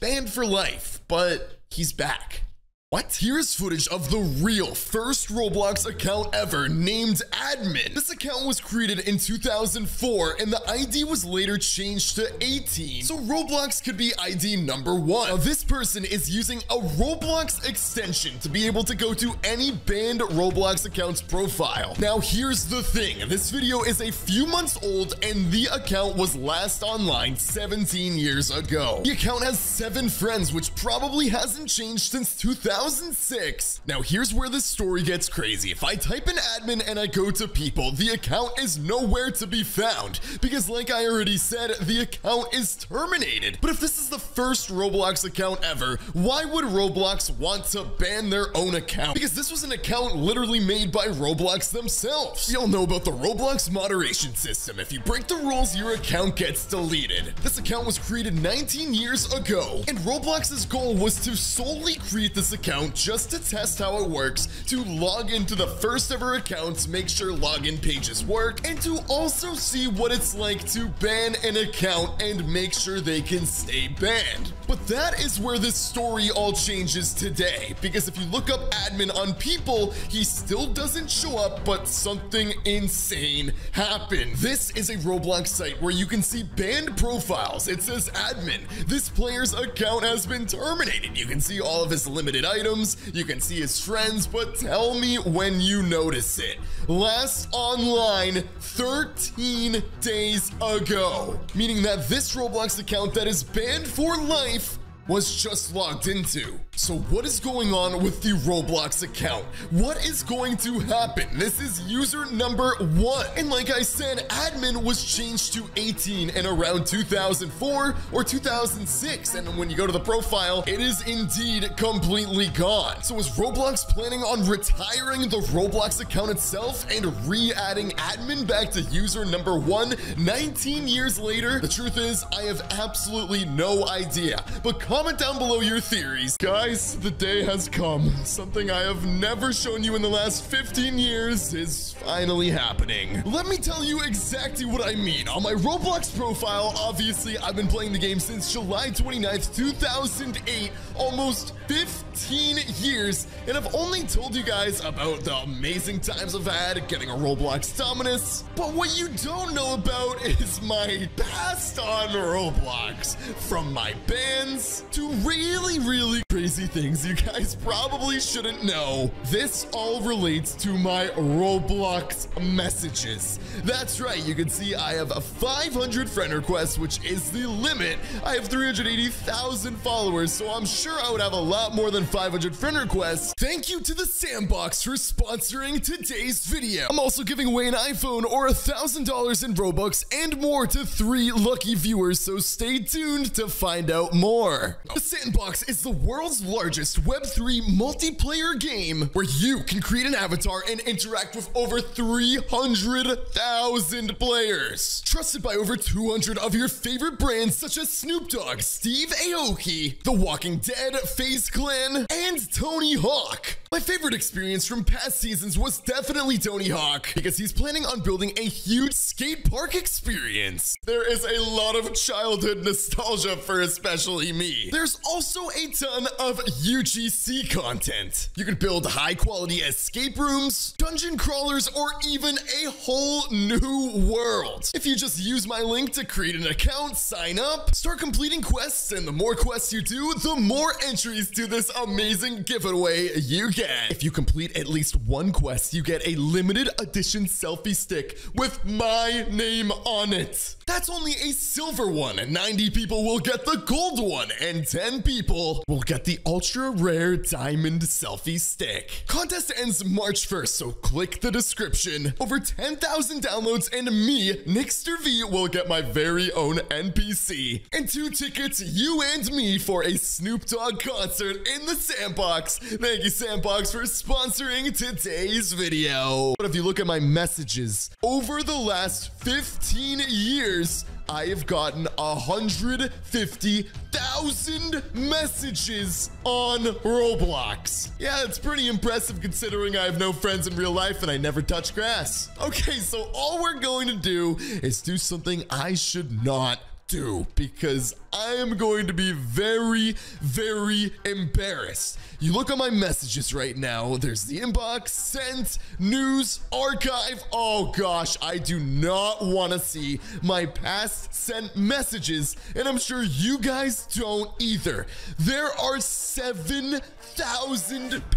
[SPEAKER 1] banned for life, but he's back. What? Here's footage of the real first Roblox account ever named Admin. This account was created in 2004 and the ID was later changed to 18 so Roblox could be ID number one. Now this person is using a Roblox extension to be able to go to any banned Roblox account's profile. Now here's the thing, this video is a few months old and the account was last online 17 years ago. The account has seven friends which probably hasn't changed since 2000 2006. Now here's where this story gets crazy. If I type in admin and I go to people, the account is nowhere to be found because like I already said, the account is terminated. But if this is the first Roblox account ever, why would Roblox want to ban their own account? Because this was an account literally made by Roblox themselves. You all know about the Roblox moderation system. If you break the rules, your account gets deleted. This account was created 19 years ago, and Roblox's goal was to solely create this account account just to test how it works, to log into the first ever accounts, make sure login pages work, and to also see what it's like to ban an account and make sure they can stay banned. But that is where this story all changes today, because if you look up admin on people, he still doesn't show up, but something insane happened. This is a Roblox site where you can see banned profiles. It says admin. This player's account has been terminated. You can see all of his limited items items, you can see his friends, but tell me when you notice it. Last online 13 days ago, meaning that this Roblox account that is banned for life was just logged into. So what is going on with the Roblox account? What is going to happen? This is user number one. And like I said, admin was changed to 18 in around 2004 or 2006. And when you go to the profile, it is indeed completely gone. So is Roblox planning on retiring the Roblox account itself and re-adding admin back to user number one 19 years later? The truth is, I have absolutely no idea. But comment down below your theories. Guys, Guys, the day has come. Something I have never shown you in the last 15 years is finally happening. Let me tell you exactly what I mean. On my Roblox profile, obviously, I've been playing the game since July 29th, 2008, almost 15 years, and I've only told you guys about the amazing times I've had getting a Roblox Dominus. But what you don't know about is my past on Roblox. From my bans to really, really crazy things you guys probably shouldn't know. This all relates to my Roblox messages. That's right, you can see I have a 500 friend requests, which is the limit. I have 380,000 followers, so I'm sure I would have a lot more than 500 friend requests. Thank you to the Sandbox for sponsoring today's video. I'm also giving away an iPhone or a $1,000 in Robux and more to three lucky viewers, so stay tuned to find out more. The Sandbox is the world's largest Web3 multiplayer game where you can create an avatar and interact with over 300,000 players. Trusted by over 200 of your favorite brands such as Snoop Dogg, Steve Aoki, The Walking Dead, FaZe Clan, and Tony Hawk. My favorite experience from past seasons was definitely Tony Hawk because he's planning on building a huge skate park experience. There is a lot of childhood nostalgia for especially me. There's also a ton of UGC content. You can build high quality escape rooms, dungeon crawlers, or even a whole new world. If you just use my link to create an account, sign up, start completing quests, and the more quests you do, the more entries to this amazing giveaway you get. If you complete at least one quest, you get a limited edition selfie stick with my name on it. That's only a silver one, and 90 people will get the gold one, and 10 people will get the ultra rare diamond selfie stick. Contest ends March 1st, so click the description. Over 10,000 downloads, and me, NicsterV, will get my very own NPC. And two tickets, you and me, for a Snoop Dogg concert in the Sandbox. Thank you, Sandbox, for sponsoring today's video. But if you look at my messages, over the last 15 years, I have gotten 150,000 messages on Roblox. Yeah, it's pretty impressive considering I have no friends in real life and I never touch grass. Okay, so all we're going to do is do something I should not do because I am going to be very, very embarrassed. You look at my messages right now. There's the inbox, sent, news, archive. Oh gosh, I do not want to see my past sent messages, and I'm sure you guys don't either. There are 7,000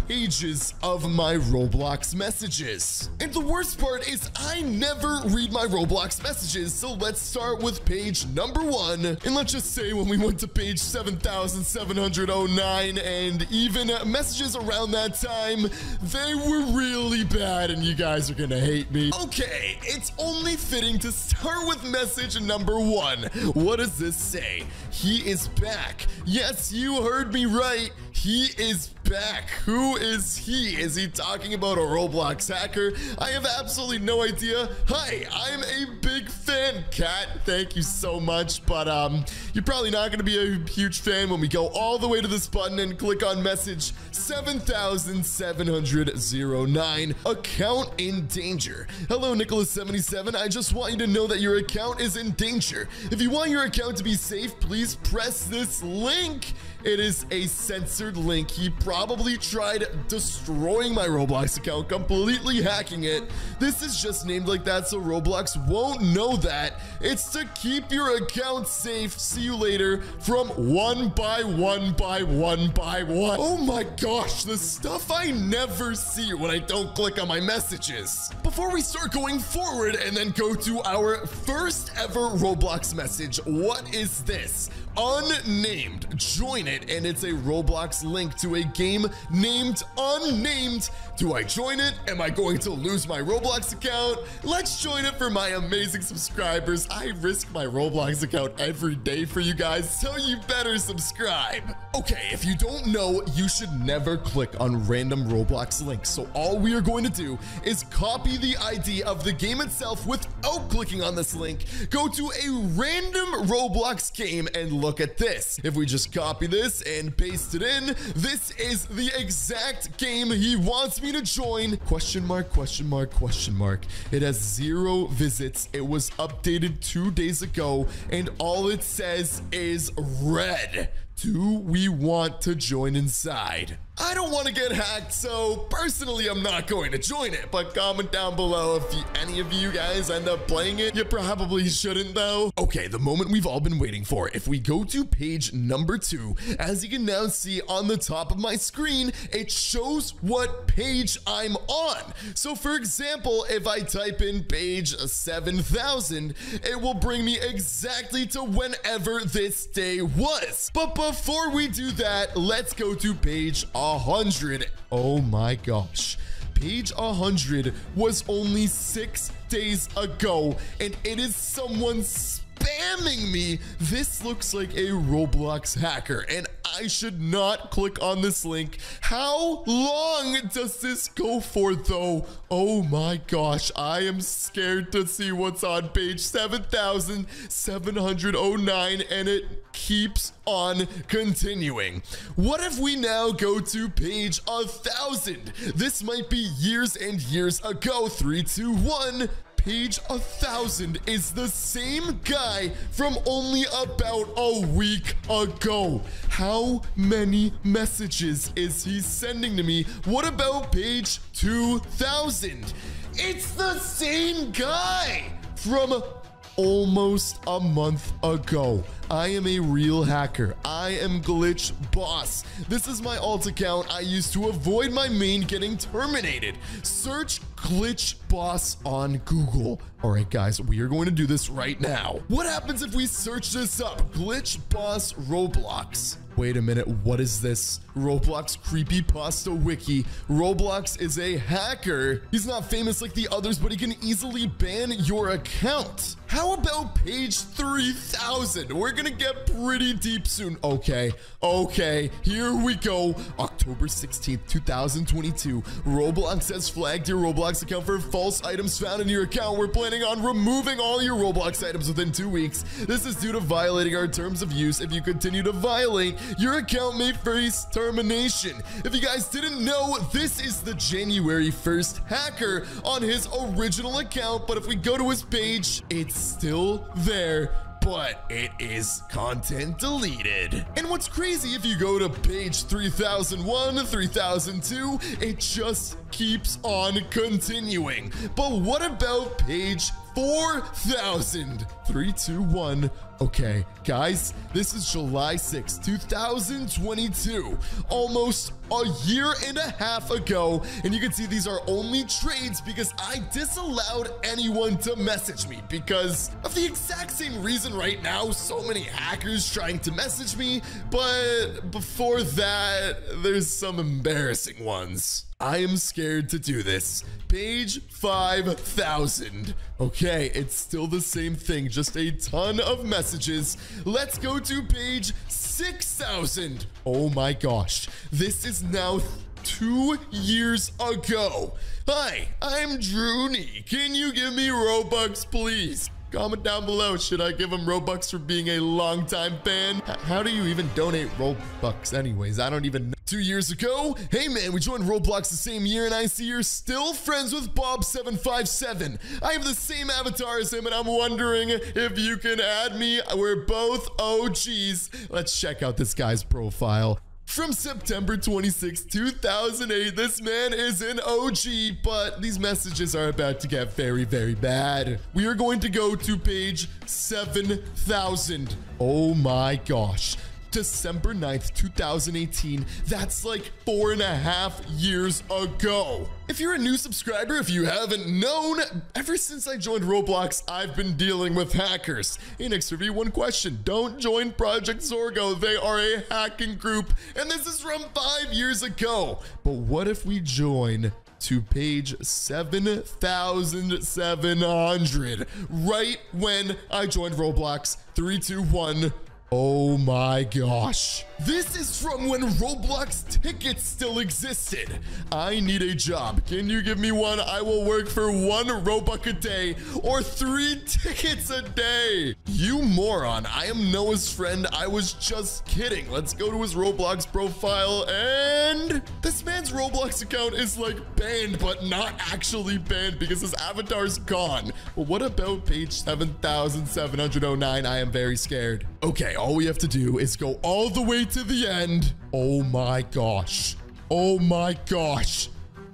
[SPEAKER 1] pages of my Roblox messages. And the worst part is I never read my Roblox messages, so let's start with page number one. And let's just say when we went to page 7,709 and even messages around that time, they were really bad and you guys are gonna hate me. Okay, it's only fitting to start with message number one. What does this say? He is back. Yes, you heard me right. He is back. Who is he? Is he talking about a Roblox hacker? I have absolutely no idea. Hi, I'm a big fan, Cat. Thank you so much, but um, you're probably not going to be a huge fan when we go all the way to this button and click on message 7709 account in danger. Hello, Nicholas77. I just want you to know that your account is in danger. If you want your account to be safe, please press this link. It is a censored link. He probably tried destroying my Roblox account, completely hacking it. This is just named like that so Roblox won't know that. It's to keep your account safe. See you later from one by one by one by one. Oh my gosh, the stuff I never see when I don't click on my messages. Before we start going forward and then go to our first ever Roblox message, what is this? Unnamed. Join it, and it's a Roblox link to a game named Unnamed. Do I join it? Am I going to lose my Roblox account? Let's join it for my amazing subscribers. I risk my Roblox account every day for you guys, so you better subscribe. Okay, if you don't know, you should never click on random Roblox links. So all we are going to do is copy the ID of the game itself without clicking on this link, go to a random Roblox game and look at this. If we just copy this and paste it in, this is the exact game he wants me to join. Question mark, question mark, question mark. It has zero visits. It was updated two days ago, and all it says is red. Do we want to join inside? I don't want to get hacked, so personally, I'm not going to join it. But comment down below if you, any of you guys end up playing it. You probably shouldn't, though. Okay, the moment we've all been waiting for. If we go to page number two, as you can now see on the top of my screen, it shows what page I'm on. So, for example, if I type in page 7000, it will bring me exactly to whenever this day was. But before we do that, let's go to page 100. Oh my gosh. Page 100 was only six days ago, and it is someone spamming me. This looks like a Roblox hacker, and I should not click on this link. How long does this go for, though? Oh my gosh, I am scared to see what's on page 7709, and it keeps on continuing. What if we now go to page 1000? This might be years and years ago. Three, two, one page 1000 is the same guy from only about a week ago. How many messages is he sending to me? What about page 2000? It's the same guy from almost a month ago. I am a real hacker. I am Glitch Boss. This is my alt account I use to avoid my main getting terminated. Search Glitch Boss on Google. All right, guys, we are going to do this right now. What happens if we search this up? Glitch Boss Roblox. Wait a minute, what is this? Roblox Creepypasta Wiki. Roblox is a hacker. He's not famous like the others, but he can easily ban your account. How about page 3000? We're gonna get pretty deep soon. Okay, okay, here we go. October 16th, 2022. Roblox has flagged your Roblox account for false items found in your account. We're planning on removing all your Roblox items within two weeks. This is due to violating our terms of use. If you continue to violate, your account may face termination. If you guys didn't know, this is the January 1st hacker on his original account, but if we go to his page, it's still there but it is content deleted. And what's crazy if you go to page 3001, 3002, it just keeps on continuing. But what about page 4000? 321. Okay, guys, this is July 6, 2022. Almost a year and a half ago. And you can see these are only trades because I disallowed anyone to message me because of the exact same reason right now. So many hackers trying to message me. But before that, there's some embarrassing ones. I am scared to do this. Page 5000. Okay, it's still the same thing, just a ton of messages. Let's go to page 6000. Oh my gosh, this is now two years ago. Hi, I'm Droony. Can you give me Robux, please? Comment down below. Should I give him Robux for being a longtime fan? H how do you even donate Robux anyways? I don't even know. Two years ago, hey man, we joined Roblox the same year and I see you're still friends with Bob757. I have the same avatar as him and I'm wondering if you can add me. We're both OGs. Let's check out this guy's profile. From September 26, 2008, this man is an OG, but these messages are about to get very, very bad. We are going to go to page 7000. Oh my gosh. December 9th, 2018. That's like four and a half years ago. If you're a new subscriber, if you haven't known, ever since I joined Roblox, I've been dealing with hackers. Hey, NicsterV, one question. Don't join Project Zorgo. They are a hacking group, and this is from five years ago. But what if we join to page 7700 right when I joined Roblox. 321 Oh my gosh. This is from when Roblox tickets still existed. I need a job. Can you give me one? I will work for one Robux a day or three tickets a day. You moron. I am Noah's friend. I was just kidding. Let's go to his Roblox profile and this man's Roblox account is like banned, but not actually banned because his avatar's gone. Well, what about page 7709? I am very scared. Okay, all we have to do is go all the way
[SPEAKER 2] to the end. Oh my gosh. Oh my gosh.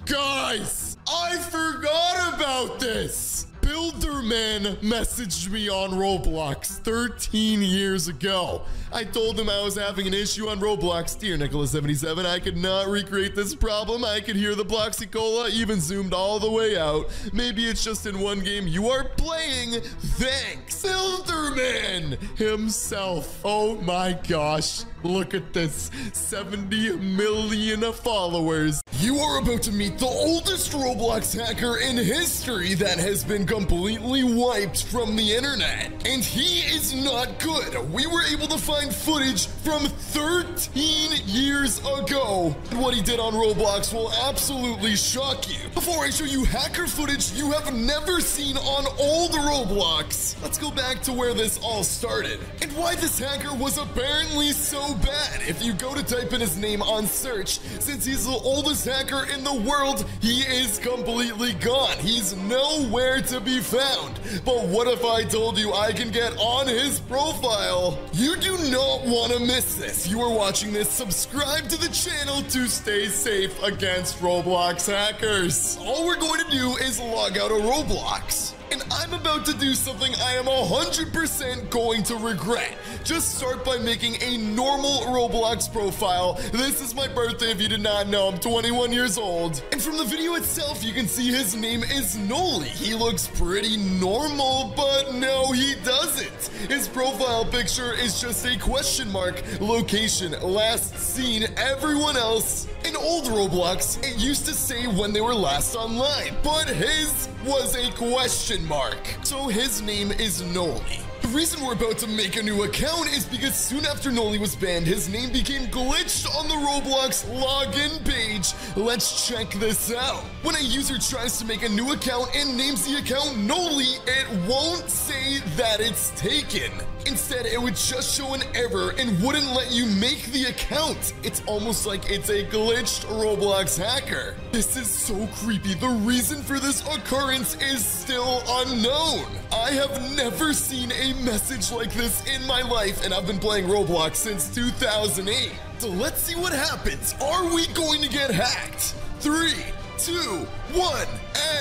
[SPEAKER 2] Guys, I forgot about this. Builderman messaged me on Roblox 13 years ago. I told him I was having an issue on Roblox. Dear Nicholas77, I could not recreate this problem. I could hear the Bloxy Cola even zoomed all the way out. Maybe it's just in one game you are playing. Thanks. Builderman himself. Oh my gosh. Look at this 70 million followers.
[SPEAKER 1] You are about to meet the oldest Roblox hacker in history that has been completely wiped from the internet. And he is not good. We were able to find footage from 13 years ago. And what he did on Roblox will absolutely shock you. Before I show you hacker footage you have never seen on old Roblox, let's go back to where this all started and why this hacker was apparently so bad. If you go to type in his name on search, since he's the oldest hacker in the world, he is completely gone. He's nowhere to be found. But what if I told you I can get on his profile? You do not want to miss this. You are watching this, subscribe to the channel to stay safe against Roblox hackers. All we're going to do is log out of Roblox. And I'm about to do something I am 100% going to regret. Just start by making a normal Roblox profile. This is my birthday if you did not know. I'm 21 years old. And from the video itself, you can see his name is Noli. He looks pretty normal, but no, he doesn't. His profile picture is just a question mark, location, last seen, everyone else. In old Roblox, it used to say when they were last online, but his was a question mark. So his name is Noli. The reason we're about to make a new account is because soon after Noli was banned, his name became glitched on the Roblox login page. Let's check this out. When a user tries to make a new account and names the account Noli, it won't say that it's taken. Instead, it would just show an error and wouldn't let you make the account. It's almost like it's a glitched Roblox hacker. This is so creepy. The reason for this occurrence is still unknown. I have never seen a message like this in my life, and I've been playing Roblox since 2008. So let's see what happens. Are we going to get hacked? Three, two, one,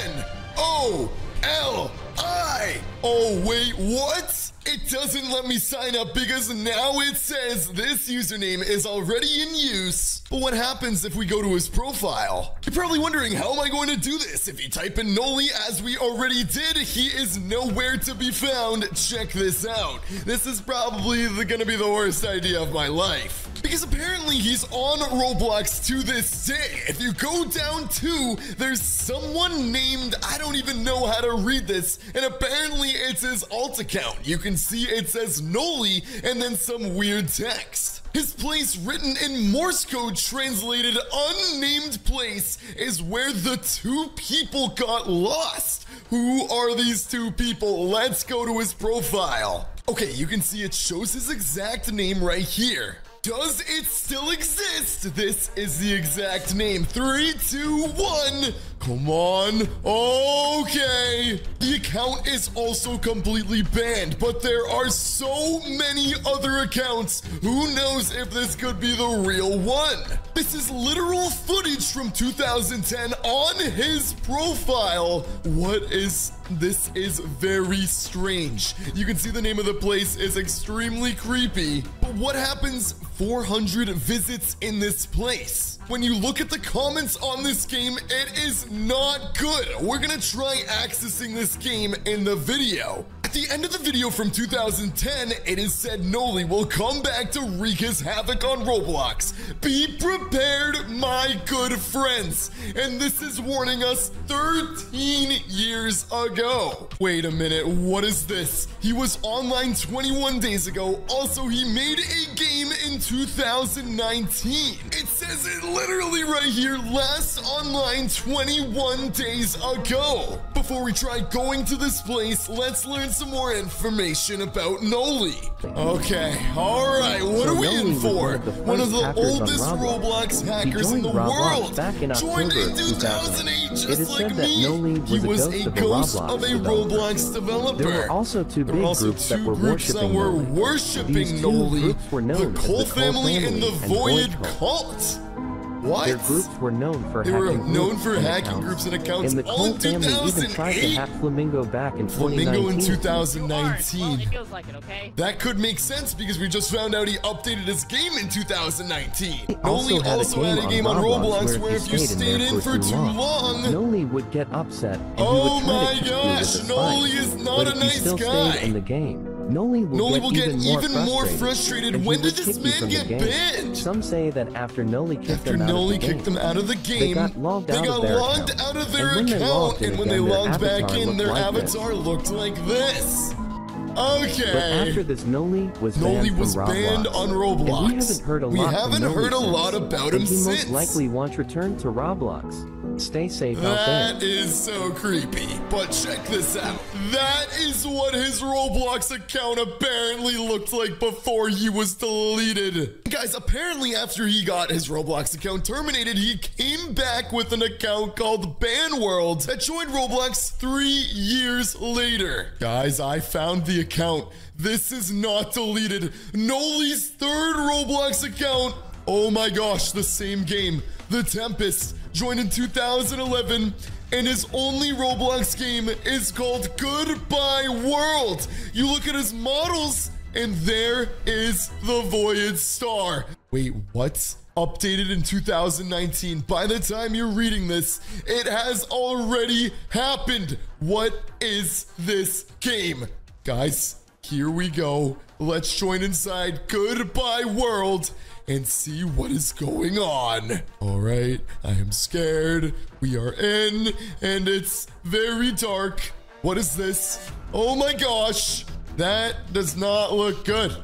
[SPEAKER 1] N O L I. Oh, wait, what? It doesn't let me sign up because now it says this username is already in use. But what happens if we go to his profile? You're probably wondering, how am I going to do this? If you type in Noli as we already did, he is nowhere to be found. Check this out. This is probably to be the worst idea of my life. Because apparently he's on Roblox to this day. If you go down to, there's someone named, I don't even know how to read this, and apparently it's his alt account. You can see it says Noli and then some weird text. His place written in Morse code translated unnamed place is where the two people got lost. Who are these two people? Let's go to his profile. Okay, you can see it shows his exact name right here. Does it still exist? This is the exact name. Three, two, one. Come on. Okay. The account is also completely banned, but there are so many other accounts. Who knows if this could be the real one? This is literal footage from 2010 on his profile. What is this is very strange. You can see the name of the place is extremely creepy. But what happens 400 visits in this place? When you look at the comments on this game, it is not good. We're gonna try accessing this game in the video. At the end of the video from 2010, it is said Noli will come back to wreak his havoc on Roblox. Be prepared, my good friends. And this is warning us 13 years ago. Wait a minute, what is this? He was online 21 days ago. Also, he made a game in 2019. It says it literally right here, last online 21 days ago. Before we try going to this place, let's learn some more information about Noli. Okay, alright, what
[SPEAKER 3] So
[SPEAKER 1] are we
[SPEAKER 3] Noli
[SPEAKER 1] in for?
[SPEAKER 3] one of the
[SPEAKER 1] One of the
[SPEAKER 3] on
[SPEAKER 1] oldest
[SPEAKER 3] Roblox.
[SPEAKER 1] Roblox hackers in the
[SPEAKER 3] Roblox
[SPEAKER 1] world.
[SPEAKER 3] back in
[SPEAKER 1] Joined
[SPEAKER 3] October
[SPEAKER 1] in
[SPEAKER 3] of
[SPEAKER 1] 2008,
[SPEAKER 3] It
[SPEAKER 1] just
[SPEAKER 3] is
[SPEAKER 1] like
[SPEAKER 3] said that
[SPEAKER 1] me.
[SPEAKER 3] Noli was
[SPEAKER 1] he
[SPEAKER 3] a
[SPEAKER 1] was
[SPEAKER 3] ghost of a Roblox
[SPEAKER 1] of a
[SPEAKER 3] developer.
[SPEAKER 1] Roblox developer.
[SPEAKER 3] There were also two big
[SPEAKER 1] also
[SPEAKER 3] groups that
[SPEAKER 1] two
[SPEAKER 3] were
[SPEAKER 1] that
[SPEAKER 3] worshiping
[SPEAKER 1] were
[SPEAKER 3] Noli.
[SPEAKER 1] worshipping
[SPEAKER 3] These two
[SPEAKER 1] Noli,
[SPEAKER 3] groups were known
[SPEAKER 1] the Cole
[SPEAKER 3] the Cole
[SPEAKER 1] family and the Void
[SPEAKER 3] Void
[SPEAKER 1] Cult. What?
[SPEAKER 3] Their groups were known for
[SPEAKER 1] They
[SPEAKER 3] hacking
[SPEAKER 1] were known
[SPEAKER 3] groups
[SPEAKER 1] for
[SPEAKER 3] and
[SPEAKER 1] hacking
[SPEAKER 3] accounts.
[SPEAKER 1] groups and accounts
[SPEAKER 3] And the
[SPEAKER 1] all
[SPEAKER 3] Cole
[SPEAKER 1] in
[SPEAKER 3] family even tried to
[SPEAKER 1] 2008.
[SPEAKER 3] hack Flamingo back in
[SPEAKER 1] Flamingo in
[SPEAKER 3] 2019.
[SPEAKER 4] Well, it feels like it, okay?
[SPEAKER 1] That could make sense because we just found out he updated his game in 2019.
[SPEAKER 3] He
[SPEAKER 1] Noli
[SPEAKER 3] also had a
[SPEAKER 1] also had a
[SPEAKER 3] game
[SPEAKER 1] game
[SPEAKER 3] on
[SPEAKER 1] on
[SPEAKER 3] Roblox
[SPEAKER 1] Roblox where
[SPEAKER 3] where
[SPEAKER 1] if
[SPEAKER 3] if
[SPEAKER 1] you
[SPEAKER 3] he
[SPEAKER 1] stayed
[SPEAKER 3] stayed in
[SPEAKER 1] in for
[SPEAKER 3] there
[SPEAKER 1] too
[SPEAKER 3] for too
[SPEAKER 1] long,
[SPEAKER 3] Noli would get upset and
[SPEAKER 1] Oh
[SPEAKER 3] he would try
[SPEAKER 1] my
[SPEAKER 3] to kick you
[SPEAKER 1] gosh,
[SPEAKER 3] with his
[SPEAKER 1] Noli is not
[SPEAKER 3] but
[SPEAKER 1] a
[SPEAKER 3] if
[SPEAKER 1] nice
[SPEAKER 3] still
[SPEAKER 1] guy.
[SPEAKER 3] stayed in the game, Noli will,
[SPEAKER 1] Noli
[SPEAKER 3] get,
[SPEAKER 1] will get
[SPEAKER 3] even,
[SPEAKER 1] even
[SPEAKER 3] more
[SPEAKER 1] more
[SPEAKER 3] frustrated.
[SPEAKER 1] frustrated.
[SPEAKER 3] and
[SPEAKER 1] When
[SPEAKER 3] would
[SPEAKER 1] did this
[SPEAKER 3] kick you
[SPEAKER 1] man
[SPEAKER 3] from the
[SPEAKER 1] get
[SPEAKER 3] game.
[SPEAKER 1] banned?
[SPEAKER 3] Some say that after Noli kicked
[SPEAKER 1] After
[SPEAKER 3] them out
[SPEAKER 1] Noli kicked
[SPEAKER 3] game,
[SPEAKER 1] them out of the game,
[SPEAKER 3] got logged
[SPEAKER 1] they
[SPEAKER 3] out
[SPEAKER 1] got logged out of
[SPEAKER 3] And
[SPEAKER 1] their
[SPEAKER 3] when they
[SPEAKER 1] account,
[SPEAKER 3] logged
[SPEAKER 1] and when they logged back in, their
[SPEAKER 3] like this.
[SPEAKER 1] avatar looked like this. Okay.
[SPEAKER 3] But after this, Noli was
[SPEAKER 1] Noli
[SPEAKER 3] banned
[SPEAKER 1] was
[SPEAKER 3] from
[SPEAKER 1] banned
[SPEAKER 3] Roblox.
[SPEAKER 1] on
[SPEAKER 3] And we haven't heard a lot from
[SPEAKER 1] haven't heard a
[SPEAKER 3] since.
[SPEAKER 1] lot about him
[SPEAKER 3] he most likely won't return to Roblox. Stay safe out there.
[SPEAKER 1] That is so creepy. But check this out. That is what his Roblox account apparently looked like before he was deleted. Guys, apparently after he got his Roblox account terminated, he came back with an account called Ban World that joined Roblox three years later. Guys, I found the account. This is not deleted. Noli's third Roblox account Oh my gosh, the same game. The Tempest joined in 2011 and his only Roblox game is called Goodbye World. You look at his models and there is the Void Star. Wait, what? Updated in 2019. By the time you're reading this, it has already happened. What is this game? Guys, here we go. Let's join inside Goodbye World and see what is going on. All right, I am scared. We are in, and it's very dark. What is this? Oh my gosh, that does not look good.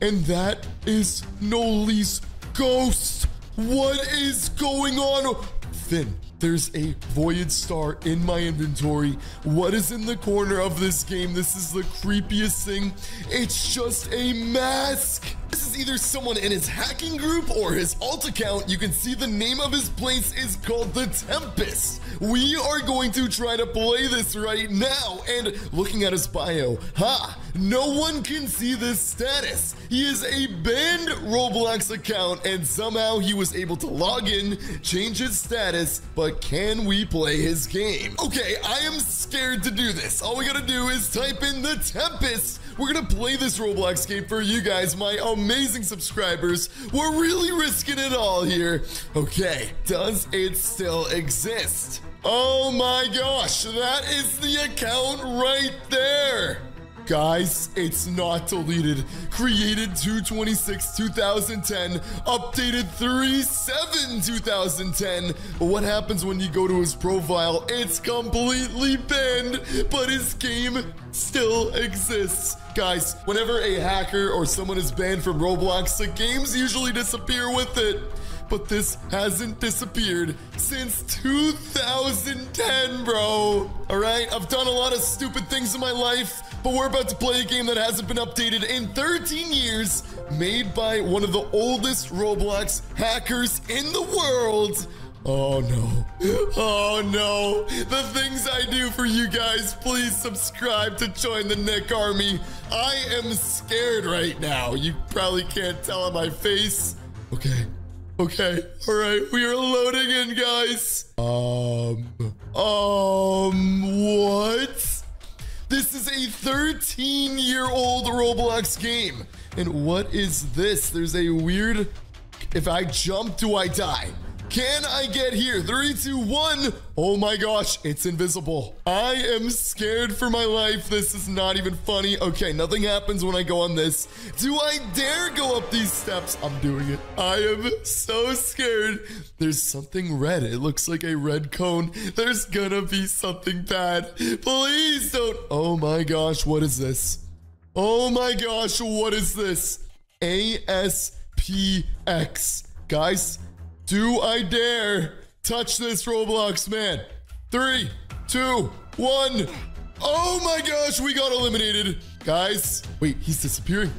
[SPEAKER 1] And that is Noli's ghost. What is going on? Finn, there's a Void Star in my inventory. What is in the corner of this game? This is the creepiest thing. It's just a mask. This either someone in his hacking group or his alt account. You can see the name of his place is called The Tempest. We are going to try to play this right now. And looking at his bio, ha, no one can see this status. He is a banned Roblox account and somehow he was able to log in, change his status, but can we play his game? Okay, I am scared to do this. All we gotta do is type in The Tempest. We're gonna play this Roblox game for you guys, my amazing subscribers. We're really risking it all here. Okay, does it still exist? Oh my gosh, that is the account right there. Guys, it's not deleted. Created 226 2010, updated 37 2010. But what happens when you go to his profile? It's completely banned, but his game still exists. Guys, whenever a hacker or someone is banned from Roblox, the games usually disappear with it but this hasn't disappeared since 2010, bro. All right, I've done a lot of stupid things in my life, but we're about to play a game that hasn't been updated in 13 years, made by one of the oldest Roblox hackers in the world. Oh no. Oh no. The things I do for you guys. Please subscribe to join the Nick Army. I am scared right now. You probably can't tell on my face. Okay. Okay, all right, we are loading in, guys. Um, um, what? This is a 13 year old Roblox game. And what is this? There's a weird. If I jump, do I die? Can I get here? Three, two, one. Oh my gosh, it's invisible. I am scared for my life. This is not even funny. Okay, nothing happens when I go on this. Do I dare go up these steps? I'm doing it. I am so scared. There's something red. It looks like a red cone. There's gonna be something bad. Please don't. Oh my gosh, what is this? Oh my gosh, what is this? ASPX. Guys, do I dare touch this Roblox man? Three, two,
[SPEAKER 5] one. Oh my gosh, we got eliminated. Guys, wait, he's disappearing.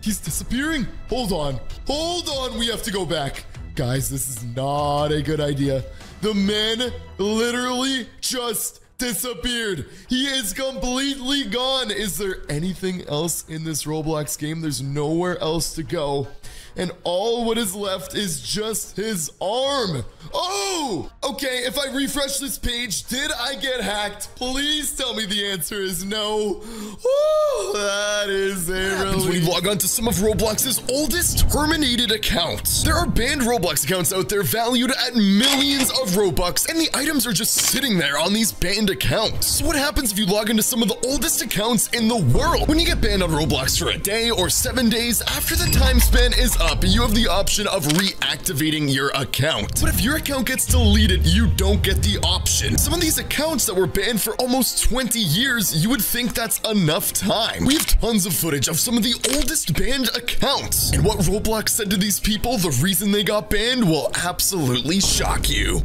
[SPEAKER 5] He's disappearing. Hold on. Hold on. We have to go back. Guys, this is not a good idea. The man literally just disappeared. He is completely gone. Is there anything else in this Roblox game? There's nowhere else to go and all what is left is just his arm. Oh, okay. If I refresh this page, did I get hacked? Please tell me the answer is no. Oh, that is a
[SPEAKER 1] happens when you log on to some of Roblox's oldest terminated accounts. There are banned Roblox accounts out there valued at millions of Robux, and the items are just sitting there on these banned accounts. So what happens if you log into some of the oldest accounts in the world? When you get banned on Roblox for a day or seven days after the time span is up, you have the option of reactivating your account. But if your account gets deleted, you don't get the option. Some of these accounts that were banned for almost 20 years, you would think that's enough time. We have tons of footage of some of the oldest banned accounts. And what Roblox said to these people, the reason they got banned will absolutely shock you.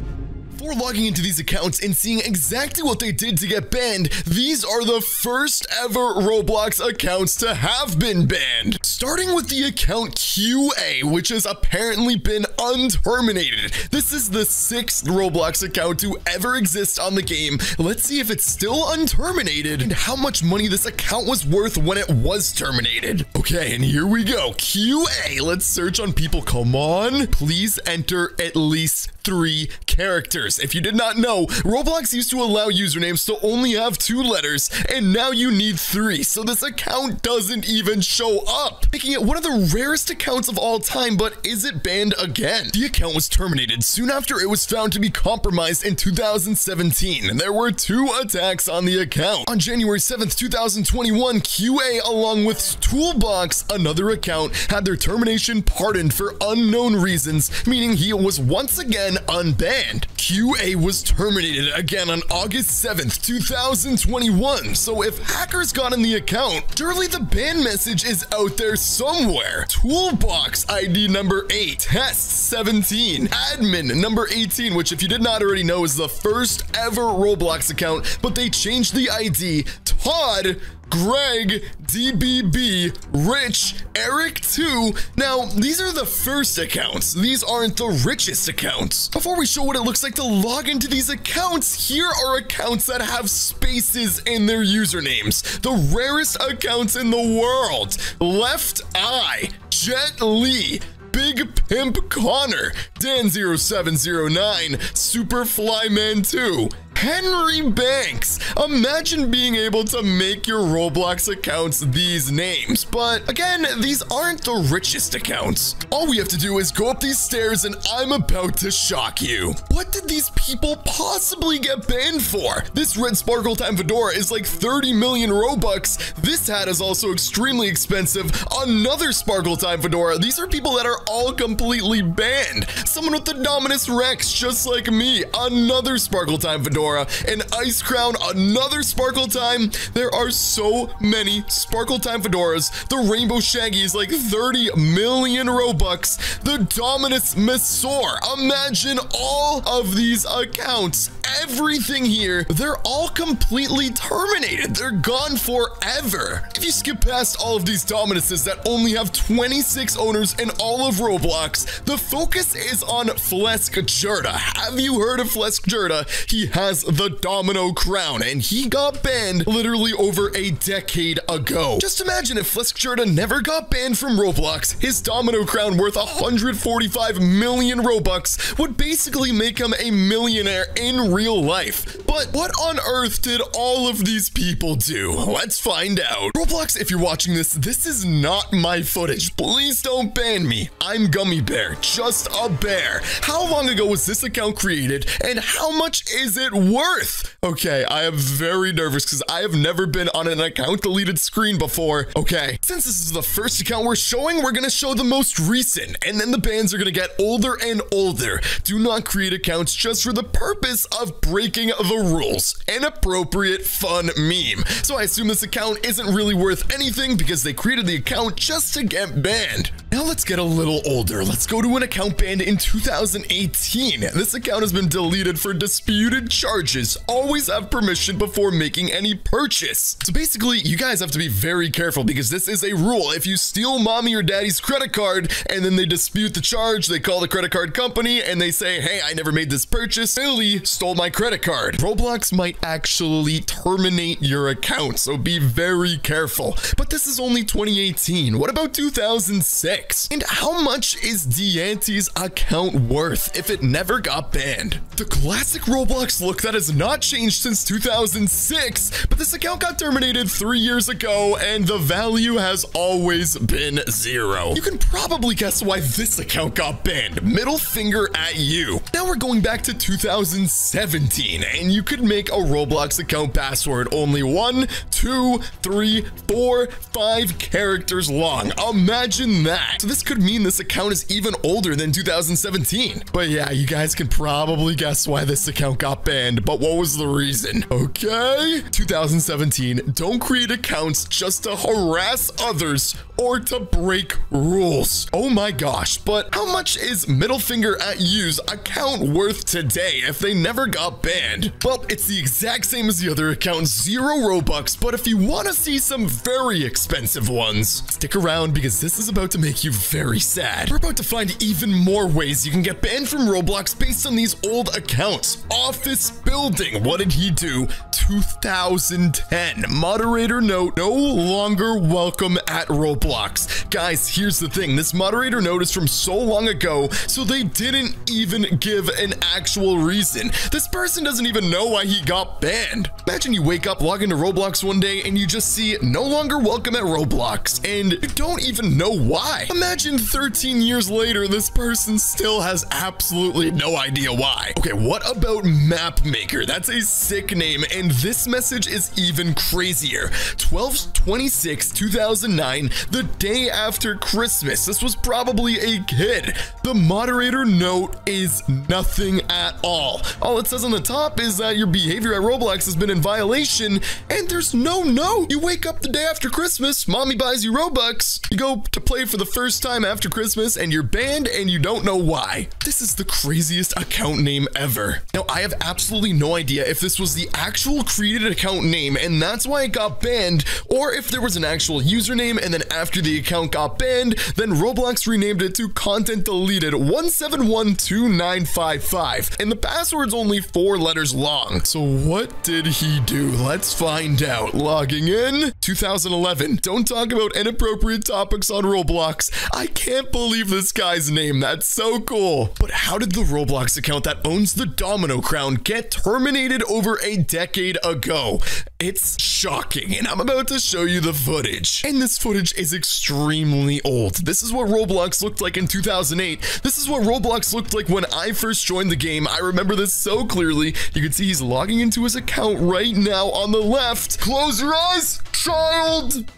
[SPEAKER 1] Before logging into these accounts and seeing exactly what they did to get banned, these are the first ever Roblox accounts to have been banned. Starting with the account QA, which has apparently been unterminated. This is the sixth Roblox account to ever exist on the game. Let's see if it's still unterminated and how much money this account was worth when it was terminated. Okay, and here we go. QA, let's search on people. Come on. Please enter at least three characters. If you did not know, Roblox used to allow usernames to only have two letters, and now you need three, so this account doesn't even show up, making it one of the rarest accounts of all time, but is it banned again? The account was terminated soon after it was found to be compromised in 2017, and there were two attacks on the account. On January 7th, 2021, QA, along with Toolbox, another account, had their termination pardoned for unknown reasons, meaning he was once again unbanned. QA was terminated again on August 7th, 2021. So if hackers got in the account, surely the ban message is out there somewhere. Toolbox ID number 8, test 17, admin number 18, which if you did not already know is the first ever Roblox account, but they changed the ID. Todd Greg, DBB, Rich, Eric 2. Now, these are the first accounts. These aren't the richest accounts. Before we show what it looks like to log into these accounts, here are accounts that have spaces in their usernames. The rarest accounts in the world. Left Eye, Jet Li, Big Pimp Connor, Dan0709, Superflyman2, Henry Banks. Imagine being able to make your Roblox accounts these names. But again, these aren't the richest accounts. All we have to do is go up these stairs and I'm about to shock you. What did these people possibly get banned for? This red sparkle time fedora is like 30 million Robux. This hat is also extremely expensive. Another sparkle time fedora. These are people that are all completely banned. Someone with the Dominus Rex, just like me. Another sparkle time fedora Fedora, an Ice Crown, another Sparkle Time. There are so many Sparkle Time Fedoras. The Rainbow Shaggy is like 30 million Robux. The Dominus Messor. Imagine all of these accounts. Everything here, they're all completely terminated. They're gone forever. If you skip past all of these Dominuses that only have 26 owners in all of Roblox, the focus is on Flesk Jerda. Have you heard of Flesk Jerda? He has the Domino Crown, and he got banned literally over a decade ago. Just imagine if Fliskjerda never got banned from Roblox, his Domino Crown worth 145 million Robux would basically make him a millionaire in real life. But what on earth did all of these people do? Let's find out. Roblox, if you're watching this, this is not my footage. Please don't ban me. I'm Gummy Bear, just a bear. How long ago was this account created, and how much is it worth? Okay, I am very nervous because I have never been on an account deleted screen before. Okay, since this is the first account we're showing, we're gonna show the most recent, and then the bans are gonna get older and older. Do not create accounts just for the purpose of breaking the rules. An appropriate fun meme. So I assume this account isn't really worth anything because they created the account just to get banned. Now let's get a little older. Let's go to an account banned in 2018. This account has been deleted for disputed charges. Always have permission before making any purchase. So basically, you guys have to be very careful because this is a rule. If you steal mommy or daddy's credit card and then they dispute the charge, they call the credit card company and they say, hey, I never made this purchase. Billy stole my credit card. Roblox might actually terminate your account, so be very careful. But this is only 2018. What about 2006? And how much is Deante's account worth if it never got banned? The classic Roblox look that has not changed since 2006, but this account got terminated three years ago and the value has always been zero. You can probably guess why this account got banned. Middle finger at you. Now we're going back to 2017 and you could make a Roblox account password only one, two, three, four, five characters long. Imagine that. So this could mean this account is even older than 2017. But yeah, you guys can probably guess why this account got banned, but what was the reason? Okay, 2017, don't create accounts just to harass others or to break rules. Oh my gosh, but how much is middle finger at you's account worth today if they never got banned? Well, it's the exact same as the other account, zero Robux, but if you want to see some very expensive ones, stick around because this is about to make you very sad. We're about to find even more ways you can get banned from Roblox based on these old accounts. Office building, what did he do? 2010. Moderator note, no longer welcome at Roblox. Guys, here's the thing. This moderator note is from so long ago, so they didn't even give an actual reason. This person doesn't even know why he got banned. Imagine you wake up, log into Roblox one day, and you just see no longer welcome at Roblox, and you don't even know why. Imagine 13 years later, this person still has absolutely no idea why. Okay, what about Map Maker? That's a sick name, and this message is even crazier. 12 26 2009, the day after Christmas. This was probably a kid. The moderator note is nothing at all. All it says on the top is that your behavior at Roblox has been in violation, and there's no note. You wake up the day after Christmas, mommy buys you Robux, you go to play for the first time after Christmas, and you're banned, and you don't know why. This is the craziest account name ever. Now, I have absolutely no idea if this was the actual created account name, and that's why it got banned, or if there was an actual username, and then after the account got banned, then Roblox renamed it to content deleted 1712955, and the password's only four letters long. So what did he do? Let's find out. Logging in, 2011. Don't talk about inappropriate topics on Roblox. I can't believe this guy's name. That's so cool. But how did the Roblox account that owns the Domino Crown get terminated over a decade ago? It's shocking, and I'm about to show you the footage. And this footage is extremely old. This is what Roblox looked like in 2008. This is what Roblox looked like when I first joined the game. I remember this so clearly. You can see he's logging into his account right now on the left. Close your eyes, child.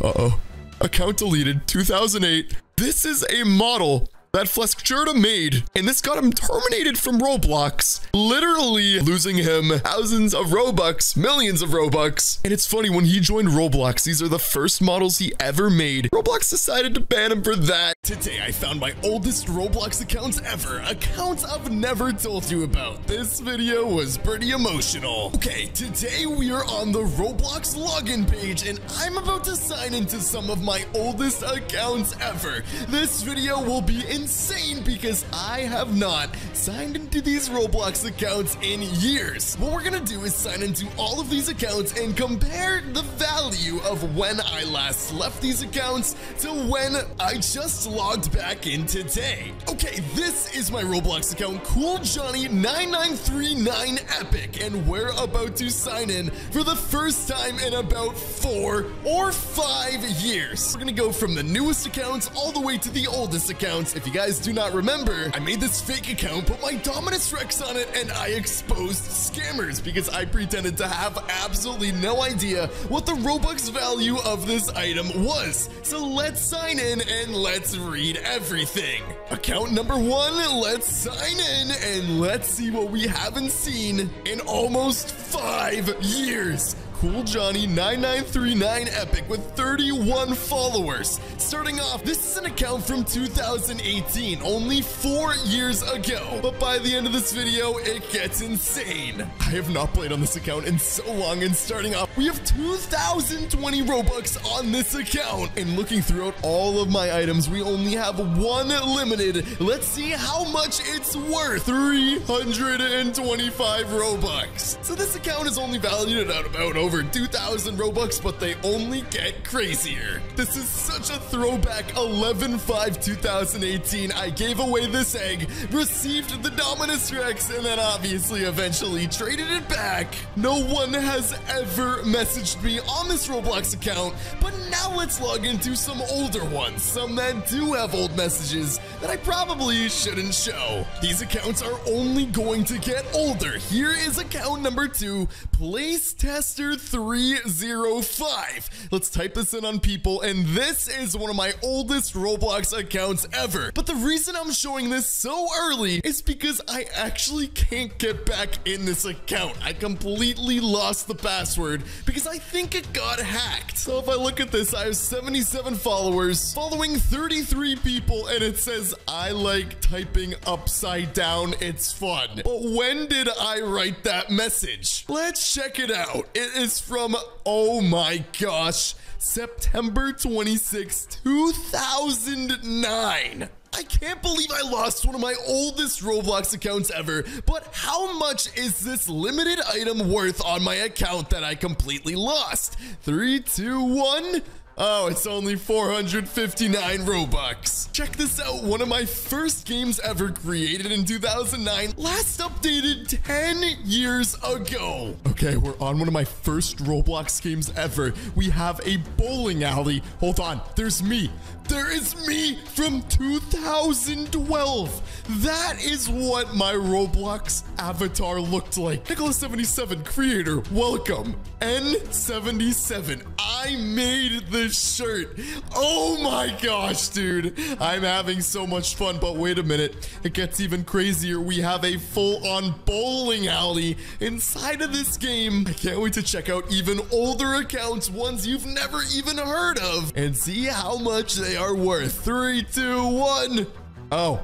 [SPEAKER 1] Uh-oh. Account deleted, 2008. This is a model that Fleskerda made, and this got him terminated from Roblox, literally losing him thousands of Robux, millions of Robux. And it's funny, when he joined Roblox, these are the first models he ever made. Roblox decided to ban him for that. Today, I found my oldest Roblox accounts ever, accounts I've never told you about. This video was pretty emotional. Okay, today we are on the Roblox login page, and I'm about to sign into some of my oldest accounts ever. This video will be insane because I have not signed into these Roblox accounts in years. What we're gonna do is sign into all of these accounts and compare the value of when I last left these accounts to when I just logged back in today. Okay, this is my Roblox account, Cool Johnny 9939 Epic, and we're about to sign in for the first time in about four or five years. We're gonna go from the newest accounts all the way to the oldest accounts. If you guys do not remember, I made this fake account, put my Dominus Rex on it, and I exposed scammers because I pretended to have absolutely no idea what the Robux value of this item was. So let's sign in and let's read everything. Account number one, let's sign in and let's see what we haven't seen in almost five years. Cool Johnny 9939 Epic with 31 followers. Starting off, this is an account from 2018, only four years ago. But by the end of this video, it gets insane. I have not played on this account in so long, and starting off, we have 2,020 Robux on this account. And looking throughout all of my items, we only have one limited. Let's see how much it's worth. 325 Robux. So this account is only valued at about over 2,000 Robux, but they only get crazier. This is such a throwback 11-5-2018. I gave away this egg, received the Dominus Rex, and then obviously eventually traded it back. No one has ever messaged me on this Roblox account, but now let's log into some older ones, some that do have old messages that I probably shouldn't show. These accounts are only going to get older. Here is account number two, Place Tester 305. Let's type this in on people, and this is one of my oldest Roblox accounts ever. But the reason I'm showing this so early is because I actually can't get back in this account. I completely lost the password because I think it got hacked. So if I look at this, I have 77 followers, following 33 people, and it says, I like typing upside down. It's fun. But when did I write that message? Let's check it out. It is from, oh my gosh, September 26, 2009. I can't believe I lost one of my oldest Roblox accounts ever, but how much is this limited item worth on my account that I completely lost? Three, two, one. Oh, it's only 459 Robux. Check this out. One of my first games ever created in 2009, last updated 10 years ago. Okay, we're on one of my first Roblox games ever. We have a bowling alley. Hold on, there's me. There is me from 2012. That is what my Roblox avatar looked like. Nicholas77, creator, welcome. N77, I made this shirt. Oh my gosh, dude. I'm having so much fun, but wait a minute. It gets even crazier. We have a full-on bowling alley inside of this game. I can't wait to check out even older accounts, ones you've never even heard of, and see how much they are worth. Three, two, one. Oh,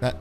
[SPEAKER 1] that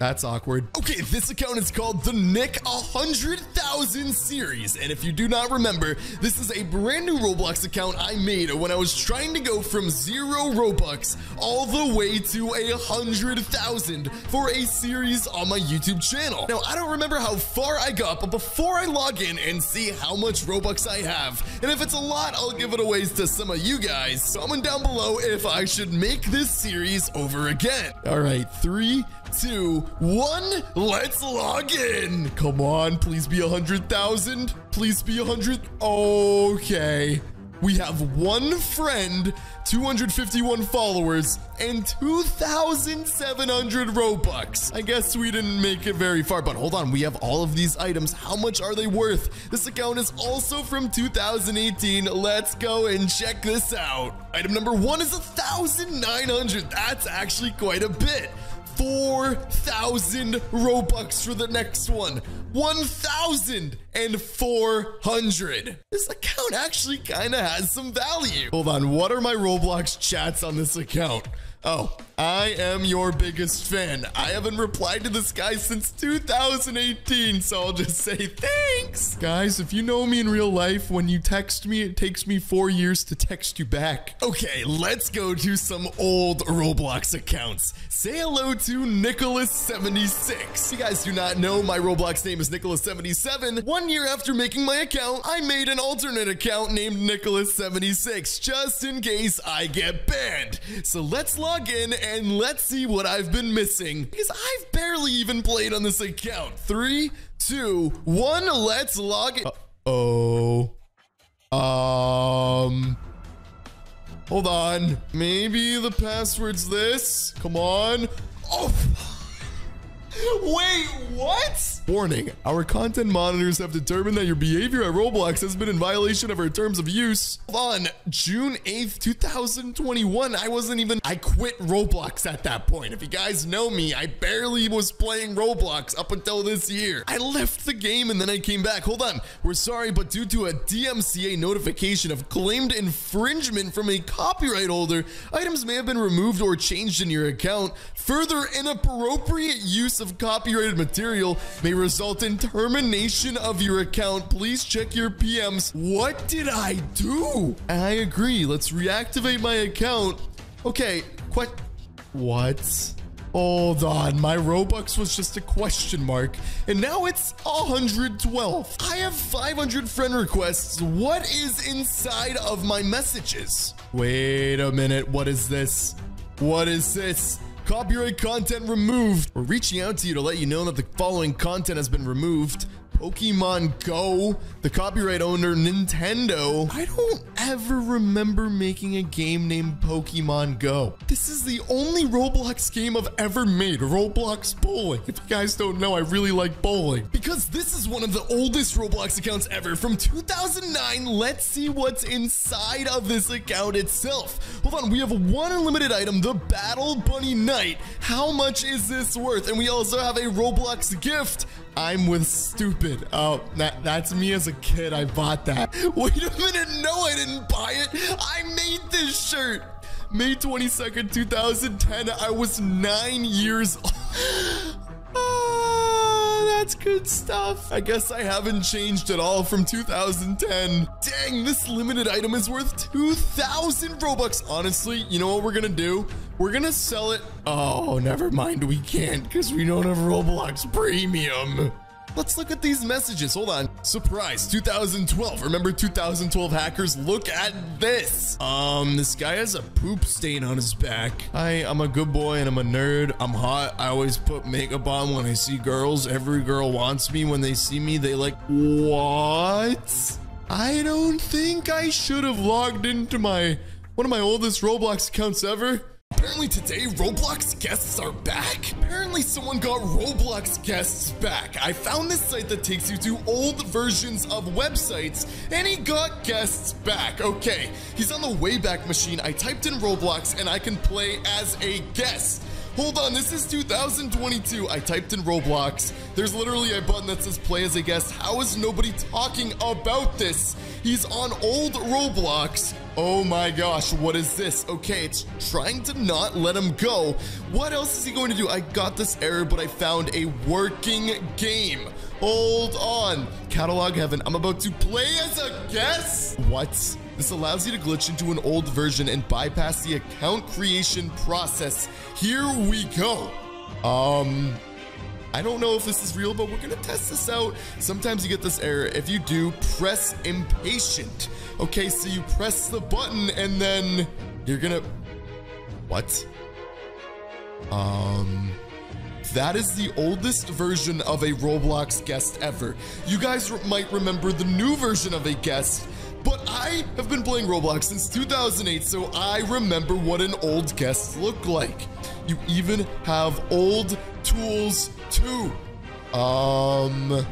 [SPEAKER 1] that's awkward. Okay, this account is called the Nick 100,000 series. And if you do not remember, this is a brand new Roblox account I made when I was trying to go from zero Robux all the way to a 100,000 for a series on my YouTube channel. Now, I don't remember how far I got, but before I log in and see how much Robux I have, and if it's a lot, I'll give it away to some of you guys. Comment down below if I should make this series over again. All right, three, two, one. Let's log in. Come on, please be a hundred thousand. Please be a hundred. Okay. We have one friend, 251 followers, and 2,700 Robux. I guess we didn't make it very far, but hold on. We have all of these items. How much are they worth? This account is also from 2018. Let's go and check this out. Item number one is 1,900. That's actually quite a bit. 4,000 Robux for the next one. 1,400. This account actually kind of has some value. Hold on, what are my Roblox chats on this account? Oh, I am your biggest fan. I haven't replied to this guy since 2018, so I'll just say thanks. Guys, if you know me in real life, when you text me, it takes me four years to text you back. Okay, let's go to some old Roblox accounts. Say hello to Nicholas76. You guys do not know, my Roblox name is Nicholas77. One year after making my account, I made an alternate account named Nicholas76, just in case I get banned. So let's log in and let's see what I've been missing because I've barely even played on this account. Three, two, one, let's log in. Uh oh. Um. Hold on. Maybe the password's this. Come on. Oh. Wait, what?
[SPEAKER 2] Warning, our content monitors have determined that your behavior at Roblox has been in violation of our terms of use.
[SPEAKER 1] On June 8th, 2021, I wasn't even, I quit Roblox at that point. If you guys know me, I barely was playing Roblox up until this year. I left the game and then I came back. Hold on. We're sorry, but due to a DMCA notification of claimed infringement from a copyright holder, items may have been removed or changed in your account. Further inappropriate use of copyrighted material may result in termination of your account. Please check your PMs. What did I do? I agree. Let's reactivate my account. Okay, what? What? Hold on, my Robux was just a question mark, and now it's 112. I have 500 friend requests. What is inside of my messages? Wait a minute, what is this? What is this? Copyright content removed. We're reaching out to you to let you know that the following content has been removed. Pokemon Go, the copyright owner Nintendo. I don't ever remember making a game named Pokemon Go. This is the only Roblox game I've ever made, Roblox Bowling. If you guys don't know, I really like bowling. Because this is one of the oldest Roblox accounts ever from 2009. Let's see what's inside of this account itself. Hold on, we have one unlimited item, the Battle Bunny Knight. How much is this worth? And we also have a Roblox gift. I'm with stupid. Oh, that, that's me as a kid. I bought that. Wait a minute. No, I didn't buy it. I made this shirt. May 22nd, 2010. I was nine years old. Ah, that's good stuff. I guess I haven't changed at all from 2010. Dang, this limited item is worth 2,000 Robux. Honestly, you know what we're gonna do? We're gonna sell it. Oh, never mind. We can't because we don't have Roblox Premium. Let's look at these messages. Hold on. Surprise, 2012. Remember 2012 hackers? Look at this. Um, this guy has a poop stain on his back. Hi, I'm a good boy and I'm a nerd. I'm hot. I always put makeup on when I see girls. Every girl wants me. When they see me, they like, what? I don't think I should have logged into my, one of my oldest Roblox accounts ever. Apparently today, Roblox guests are back. Apparently someone got Roblox guests back. I found this site that takes you to old versions of websites, and he got guests back. Okay, he's on the Wayback Machine. I typed in Roblox, and I can play as a guest. Hold on, this is 2022. I typed in Roblox. There's literally a button that says play as a guest. How is nobody talking about this? He's on old Roblox. Oh my gosh, what is this? Okay, it's trying to not let him go. What else is he going to do? I got this error, but I found a working game. Hold on. Catalog Heaven, I'm about to play as a guest? What? This allows you to glitch into an old version and bypass the account creation process. Here we go. Um, I don't know if this is real, but we're gonna test this out. Sometimes you get this error. If you do, press impatient. Okay, so you press the button and then you're gonna, what? Um, that is the oldest version of a Roblox guest ever. You guys might remember the new version of a guest, but I have been playing Roblox since 2008, so I remember what an old guest looked like. You even have old tools too. Um,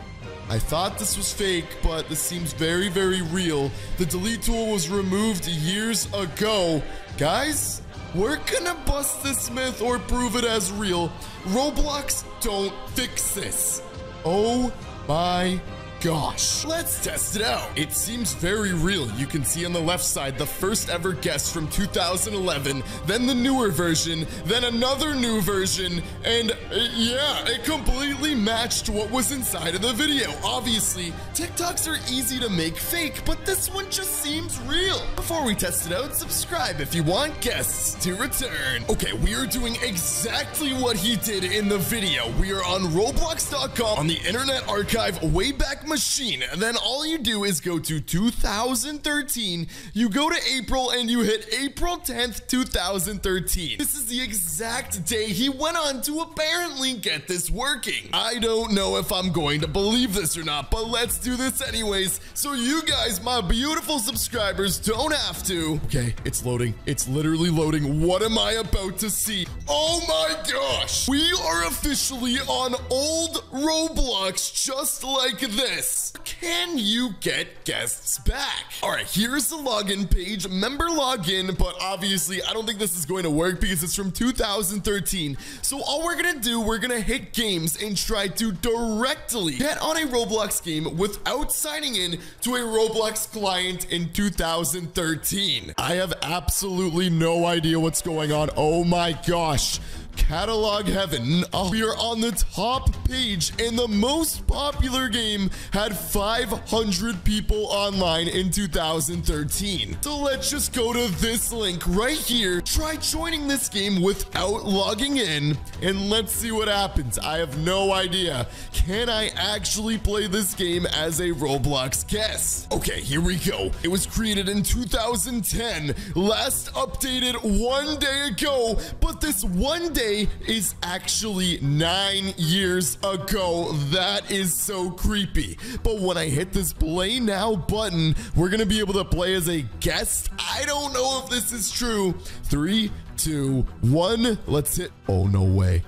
[SPEAKER 1] I thought this was fake, but this seems very, very real. The delete tool was removed years ago. Guys, we're gonna bust this myth or prove it as real. Roblox don't fix this. Oh my gosh. Let's test it out. It seems very real. You can see on the left side the first ever guest from 2011, then the newer version, then another new version, and uh, yeah, it completely matched what was inside of the video. Obviously, TikToks are easy to make fake, but this one just seems real. Before we test it out, subscribe if you want guests to return. Okay, we are doing exactly what he did in the video. We are on Roblox.com on the Internet Archive Wayback machine. And then all you do is go to 2013, you go to April and you hit April 10th, 2013. This is the exact day he went on to apparently get this working. I don't know if I'm going to believe this or not, but let's do this anyways. So you guys, my beautiful subscribers, don't have to. Okay, it's loading. It's literally loading. What am I about to see? Oh my gosh. We are officially on old Roblox just like this. Can you get guests back? All right, here's the login page. Member login, but obviously I don't think this is going to work because it's from 2013. So all we're gonna do, we're gonna hit games and try to directly get on a Roblox game without signing in to a Roblox client in 2013. I have absolutely no idea what's going on. Oh my gosh catalog heaven. Oh, we are on the top page, and the most popular game had 500 people online in 2013. So let's just go to this link right here. Try joining this game without logging in, and let's see what happens. I have no idea. Can I actually play this game as a Roblox guest? Okay, here we go. It was created in 2010, last updated one day ago, but this one day is actually nine years ago. That is so creepy. But when I hit this play now button, we're going to be able to play as a guest. I don't know if this is true. Three, two, one. Let's hit. Oh, no way.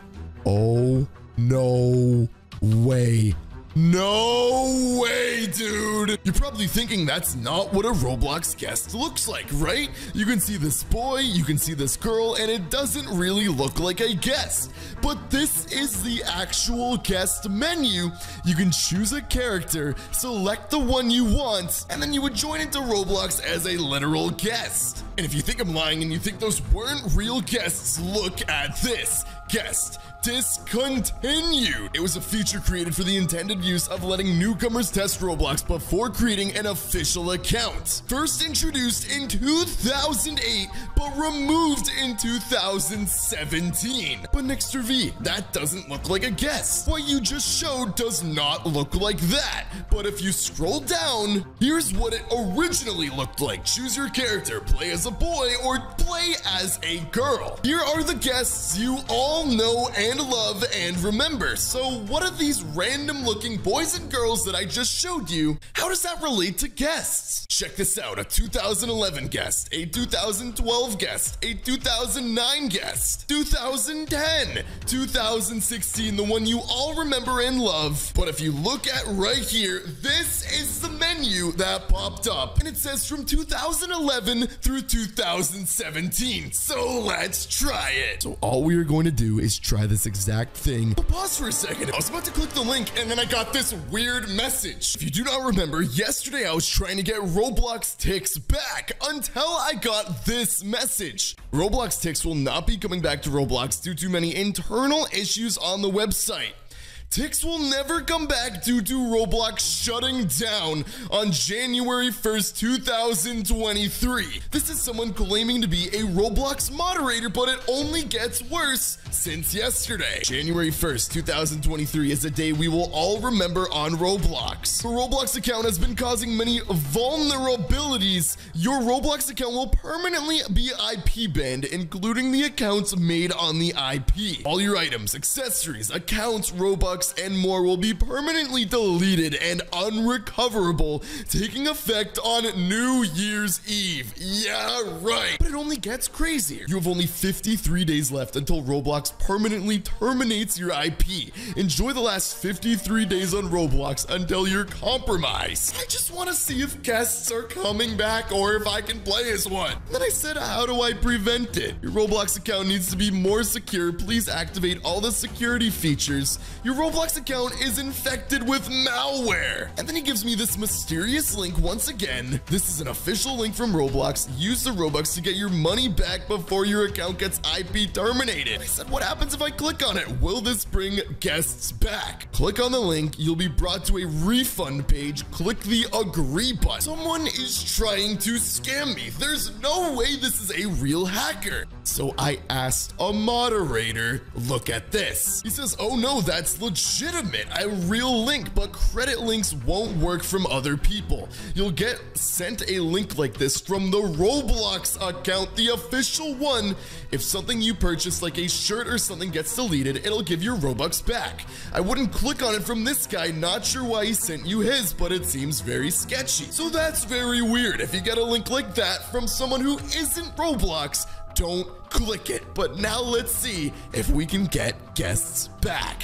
[SPEAKER 1] Oh, no way. No way, dude. You're probably thinking that's not what a Roblox guest looks like, right? You can see this boy, you can see this girl, and it doesn't really look like a guest. But this is the actual guest menu. You can choose a character, select the one you want, and then you would join into Roblox as a literal guest. And if you think I'm lying and you think those weren't real guests, look at this. Guest discontinued. It was a feature created for the intended use of letting newcomers test Roblox before creating an official account. First introduced in 2008, but removed in 2017. But NicsterV, that doesn't look like a guess. What you just showed does not look like that. But if you scroll down, here's what it originally looked like. Choose your character, play as a boy or play as a girl. Here are the guests you all know and love and remember. So what are these random looking boys and girls that I just showed you? How does that relate to guests? Check this out, a 2011 guest, a 2012 guest, a 2009 guest, 2010, 2016, the one you all remember and love. But if you look at right here, this is the menu that popped up and it says from 2011 through 2017. So let's try it. So all we are going to do is try this exact thing. But pause for a second. I was about to click the link and then I got this weird message. If you do not remember, yesterday I was trying to get Roblox Tix back until I got this message. Roblox Tix will not be coming back to Roblox due to many internal issues on the website. Tix will never come back due to Roblox shutting down on January 1st, 2023. This is someone claiming to be a Roblox moderator, but it only gets worse since yesterday. January 1st, 2023 is a day we will all remember on Roblox. The Roblox account has been causing many vulnerabilities. Your Roblox account will permanently be IP banned, including the accounts made on the IP. All your items, accessories, accounts, Robux, and more will be permanently deleted and unrecoverable, taking effect on New Year's Eve. Yeah, right. But it only gets crazier. You have only 53 days left until Roblox permanently terminates your IP. Enjoy the last 53 days on Roblox until you're compromised. I just want to see if guests are coming back or if I can play as one. Then I said, how do I prevent it? Your Roblox account needs to be more secure. Please activate all the security features. Your Roblox account is infected with malware. And then he gives me this mysterious link once again. This is an official link from Roblox. Use the Robux to get your money back before your account gets IP terminated. I said, what happens if I click on it? Will this bring guests back? Click on the link. You'll be brought to a refund page. Click the agree button. Someone is trying to scam me. There's no way this is a real hacker. So I asked a moderator, look at this. He says, oh no, that's legit legitimate, a real link, but credit links won't work from other people. You'll get sent a link like this from the Roblox account, the official one. If something you purchase, like a shirt or something, gets deleted, it'll give your Robux back. I wouldn't click on it from this guy, not sure why he sent you his, but it seems very sketchy. So that's very weird. If you get a link like that from someone who isn't Roblox, don't click it. But now let's see if we can get guests back.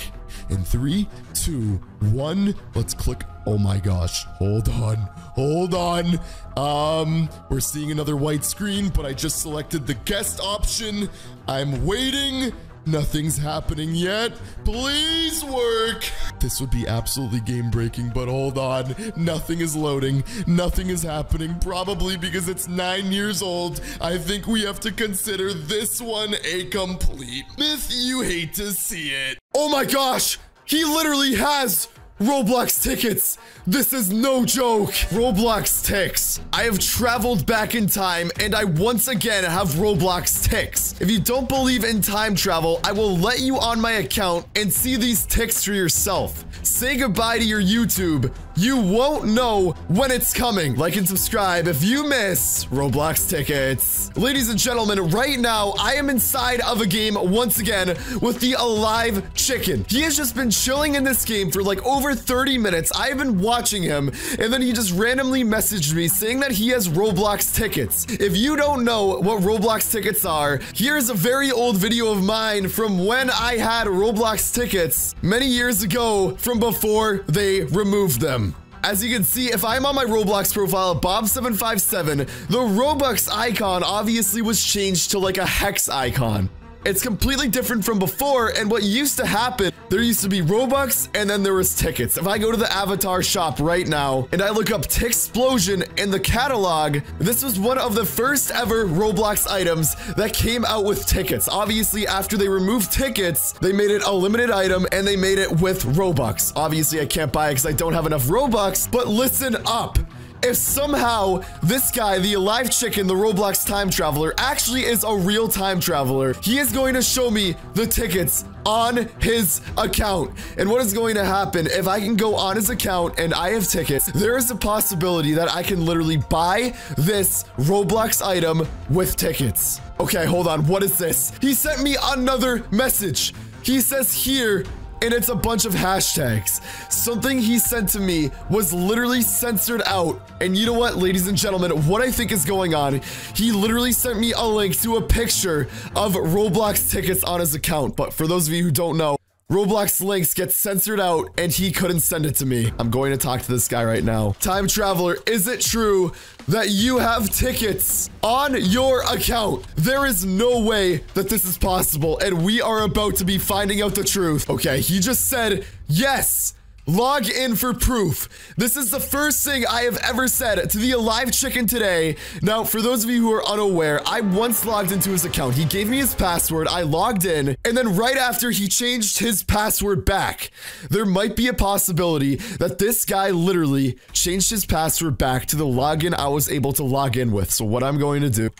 [SPEAKER 1] In three, two, one, let's click. Oh my gosh. Hold on. Hold on. Um, we're seeing another white screen, but I just selected the guest option. I'm waiting. Nothing's happening yet. Please work. This would be absolutely game breaking, but hold on. Nothing is loading. Nothing is happening, probably because it's nine years old. I think we have to consider this one a complete myth. You hate to see it. Oh my gosh. He literally has Roblox tickets. This is no joke. Roblox Tix. I have traveled back in time and I once again have Roblox Tix. If you don't believe in time travel, I will let you on my account and see these Tix for yourself. Say goodbye to your YouTube. You won't know when it's coming. Like and subscribe if you miss Roblox tickets. Ladies and gentlemen, right now I am inside of a game once again with the Alive Chicken. He has just been chilling in this game for like over 30 minutes. I've been watching him and then he just randomly messaged me saying that he has Roblox tickets. If you don't know what Roblox tickets are, here's a very old video of mine from when I had Roblox tickets many years ago from before they removed them. As you can see, if I'm on my Roblox profile, Bob757, the Robux icon obviously was changed to like a hex icon. It's completely different from before, and what used to happen, there used to be Robux, and then there was tickets. If I go to the avatar shop right now, and I look up Ticksplosion in the catalog, this was one of the first ever Roblox items that came out with tickets. Obviously, after they removed tickets, they made it a limited item, and they made it with Robux. Obviously, I can't buy it because I don't have enough Robux, but listen up if somehow this guy, the alive chicken, the Roblox time traveler, actually is a real time traveler, he is going to show me the tickets on his account. And what is going to happen if I can go on his account and I have tickets, there is a possibility that I can literally buy this Roblox item with tickets. Okay, hold on. What is this? He sent me another message. He says here, and it's a bunch of hashtags. Something he sent to me was literally censored out. And you know what, ladies and gentlemen, what I think is going on, he literally sent me a link to a picture of Roblox tickets on his account. But for those of you who don't know, Roblox links get censored out and he couldn't send it to me. I'm going to talk to this guy right now. Time Traveler, is it true that you have tickets on your account? There is no way that this is possible and we are about to be finding out the truth. Okay, he just said, yes, Log in for proof. This is the first thing I have ever said to the Alive Chicken today. Now, for those of you who are unaware, I once logged into his account. He gave me his password. I logged in, and then right after, he changed his password back. There might be a possibility that this guy literally changed his password back to the login I was able to log in with. So what I'm going to do,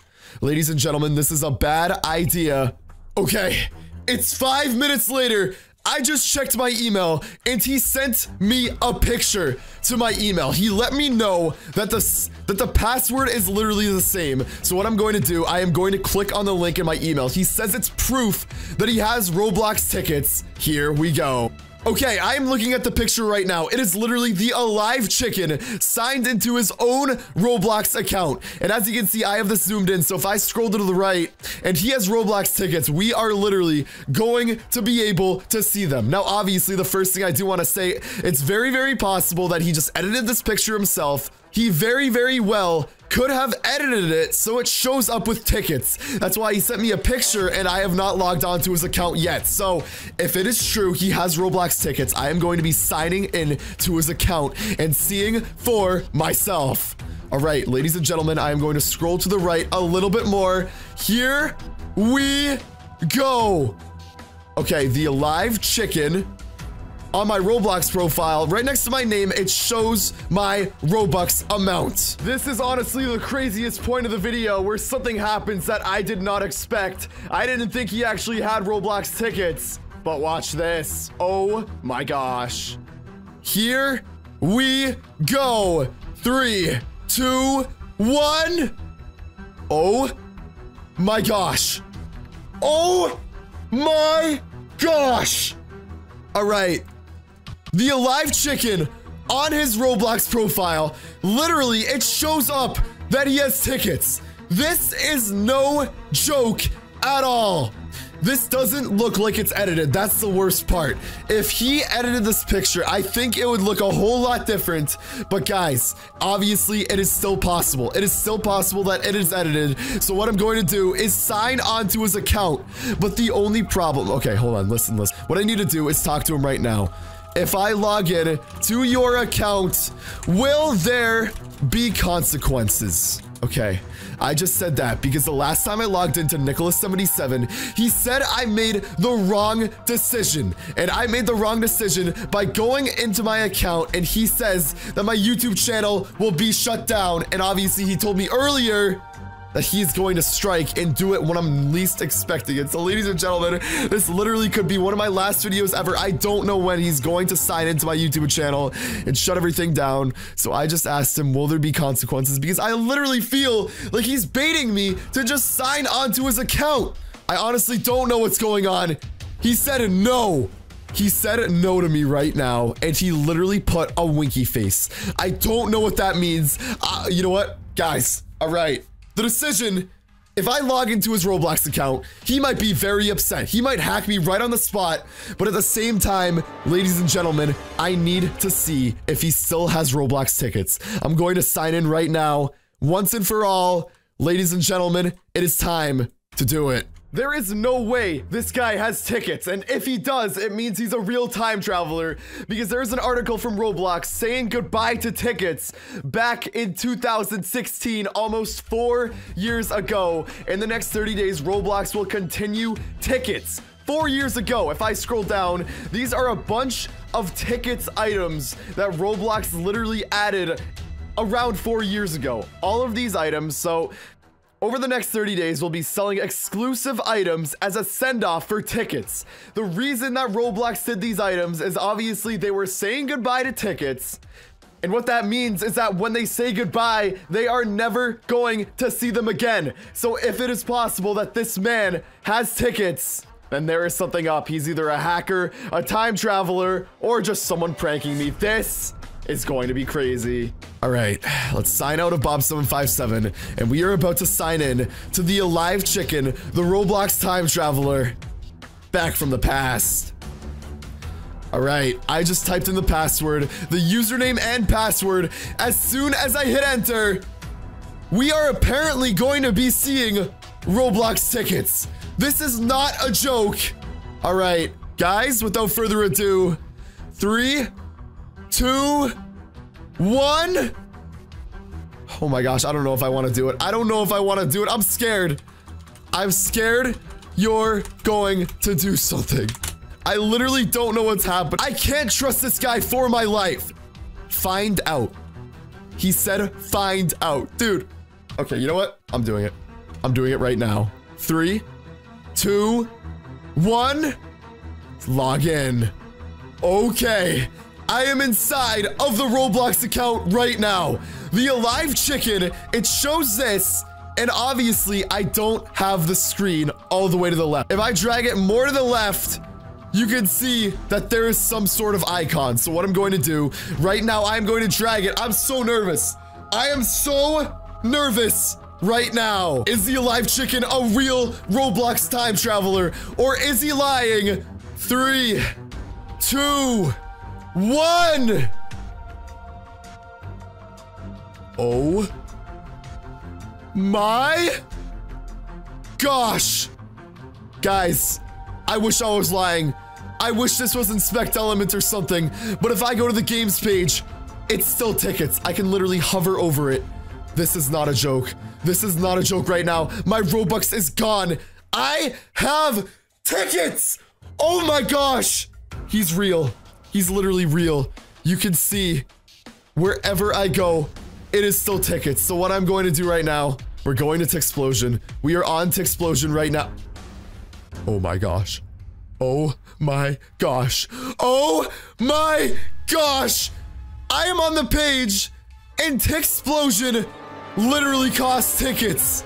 [SPEAKER 1] ladies and gentlemen, this is a bad idea. Okay, it's five minutes later. I just checked my email and he sent me a picture to my email. He let me know that the that the password is literally the same. So what I'm going to do, I am going to click on the link in my email. He says it's proof that he has Roblox tickets. Here we go. Okay, I am looking at the picture right now. It is literally the alive chicken signed into his own Roblox account. And as you can see, I have this zoomed in. So if I scroll to the right and he has Roblox tickets, we are literally going to be able to see them. Now, obviously, the first thing I do want to say, it's very, very possible that he just edited this picture himself. He very, very well could have edited it so it shows up with tickets. That's why he sent me a picture and I have not logged on to his account yet. So if it is true he has Roblox tickets, I am going to be signing in to his account and seeing for myself. All right, ladies and gentlemen, I am going to scroll to the right a little bit more. Here we go. Okay, the alive chicken on my Roblox profile, right next to my name, it shows my Robux amount. This is honestly the craziest point of the video where something happens that I did not expect. I didn't think he actually had Roblox tickets.
[SPEAKER 2] But watch this. Oh my gosh. Here we go. Three, two, one. Oh my gosh. Oh my gosh. All right. The alive chicken on his Roblox profile, literally, it shows up that he has tickets. This is no joke at all. This doesn't look like it's edited. That's the worst part. If he edited this picture, I think it would look a whole lot different. But guys, obviously it is still possible. It is still possible that it is edited. So what I'm going to do is sign onto his account. But the only problem, okay, hold on, listen, listen. What I need to do is talk to him right now. If I log in to your account, will there be consequences? Okay, I just said that because the last time I logged into Nicholas77, he said I made the wrong decision. And I made the wrong decision by going into my account and he says that my YouTube channel will be shut down. And obviously he told me earlier that he's going to strike and do it when I'm least expecting it. So ladies and gentlemen, this literally could be one of my last videos ever. I don't know when he's going to sign into my YouTube channel and shut everything down. So I just asked him, will there be consequences? Because I literally feel like he's baiting me to just sign onto his account. I honestly don't know what's going on. He said no. He said no to me right now, and he literally put a winky face. I don't know what that means. Uh, you know what? Guys, all right the decision if I log into his Roblox account, he might be very upset. He might hack me right on the spot. But at the same time, ladies and gentlemen, I need to see if he still has Roblox tickets. I'm going to sign in right now. Once and for all, ladies and gentlemen, it is time to do it. There is no way this guy has tickets, and if he does, it means he's a real time traveler because there's an article from Roblox saying goodbye to tickets back in 2016, almost four years ago. In the next 30 days, Roblox will continue tickets. Four years ago, if I scroll down, these are a bunch of tickets items that Roblox literally added around four years ago. All of these items, so over the next 30 days, we'll be selling exclusive items as a send-off for tickets. The reason that Roblox did these items is obviously they were saying goodbye to tickets. And what that means is that when they say goodbye, they are never going to see them again. So if it is possible that this man has tickets, then there is something up. He's either a hacker, a time traveler, or just someone pranking me. This is going to be crazy. All right, let's sign out of Bob757, and we are about to sign in to the Alive Chicken, the Roblox Time Traveler, back from the past. All right, I just typed in the password, the username and password. As soon as I hit enter, we are apparently going to be seeing Roblox tickets. This is not a joke. All right, guys, without further ado, three, two, one. Oh my gosh, I don't know if I want to do it. I don't know if I want to do it. I'm scared. I'm scared you're going to do something. I literally don't know what's happening. I can't trust this guy for my life. Find out. He said find out. Dude. Okay, you know what? I'm doing it. I'm doing it right now. Three, two, one. Log in. Okay. I am inside of the Roblox account right now. The Alive Chicken, it shows this, and obviously I don't have the screen all the way to the left. If I drag it more to the left, you can see that there is some sort of icon. So what I'm going to do right now, I'm going to drag it. I'm so nervous. I am so nervous right now. Is the Alive Chicken a real Roblox time traveler or is he lying? Three, two, one! Oh. My gosh. Guys, I wish I was lying. I wish this was Inspect Element or something, but if I go to the games page, it's still tickets. I can literally hover over it. This is not a joke. This is not a joke right now. My Robux is gone. I have tickets. Oh my gosh. He's real. He's literally real. You can see wherever I go, it is still tickets. So what I'm going to do right now, we're going to Tixplosion. We are on Tixplosion right now. Oh my gosh. Oh my gosh. Oh my gosh. I am on the page and Tixplosion literally costs tickets.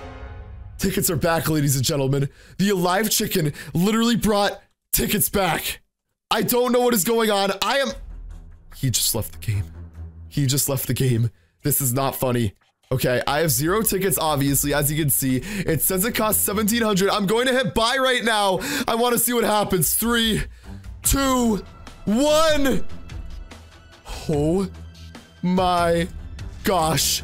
[SPEAKER 2] Tickets are back, ladies and gentlemen. The Alive Chicken literally brought tickets back. I don't know what is going on. I am. He just left the game. He just left the game. This is not funny. Okay, I have zero tickets, obviously, as you can see. It says it costs 1700 I'm going to hit buy right now. I want to see what happens. Three, two, one. Oh my gosh.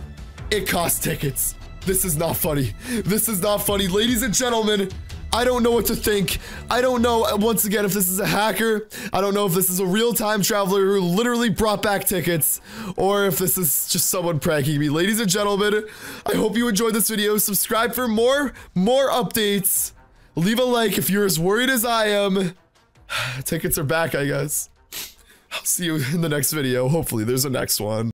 [SPEAKER 2] It costs tickets. This is not funny. This is not funny. Ladies and gentlemen, I don't know what to think. I don't know, uh, once again, if this is a hacker. I don't know if this is a real time traveler who literally brought back tickets, or if this is just someone pranking me. Ladies and gentlemen, I hope you enjoyed this video. Subscribe for more, more updates. Leave a like if you're as worried as I am. Tickets are back, I guess. I'll see you in the next video. Hopefully, there's a next one.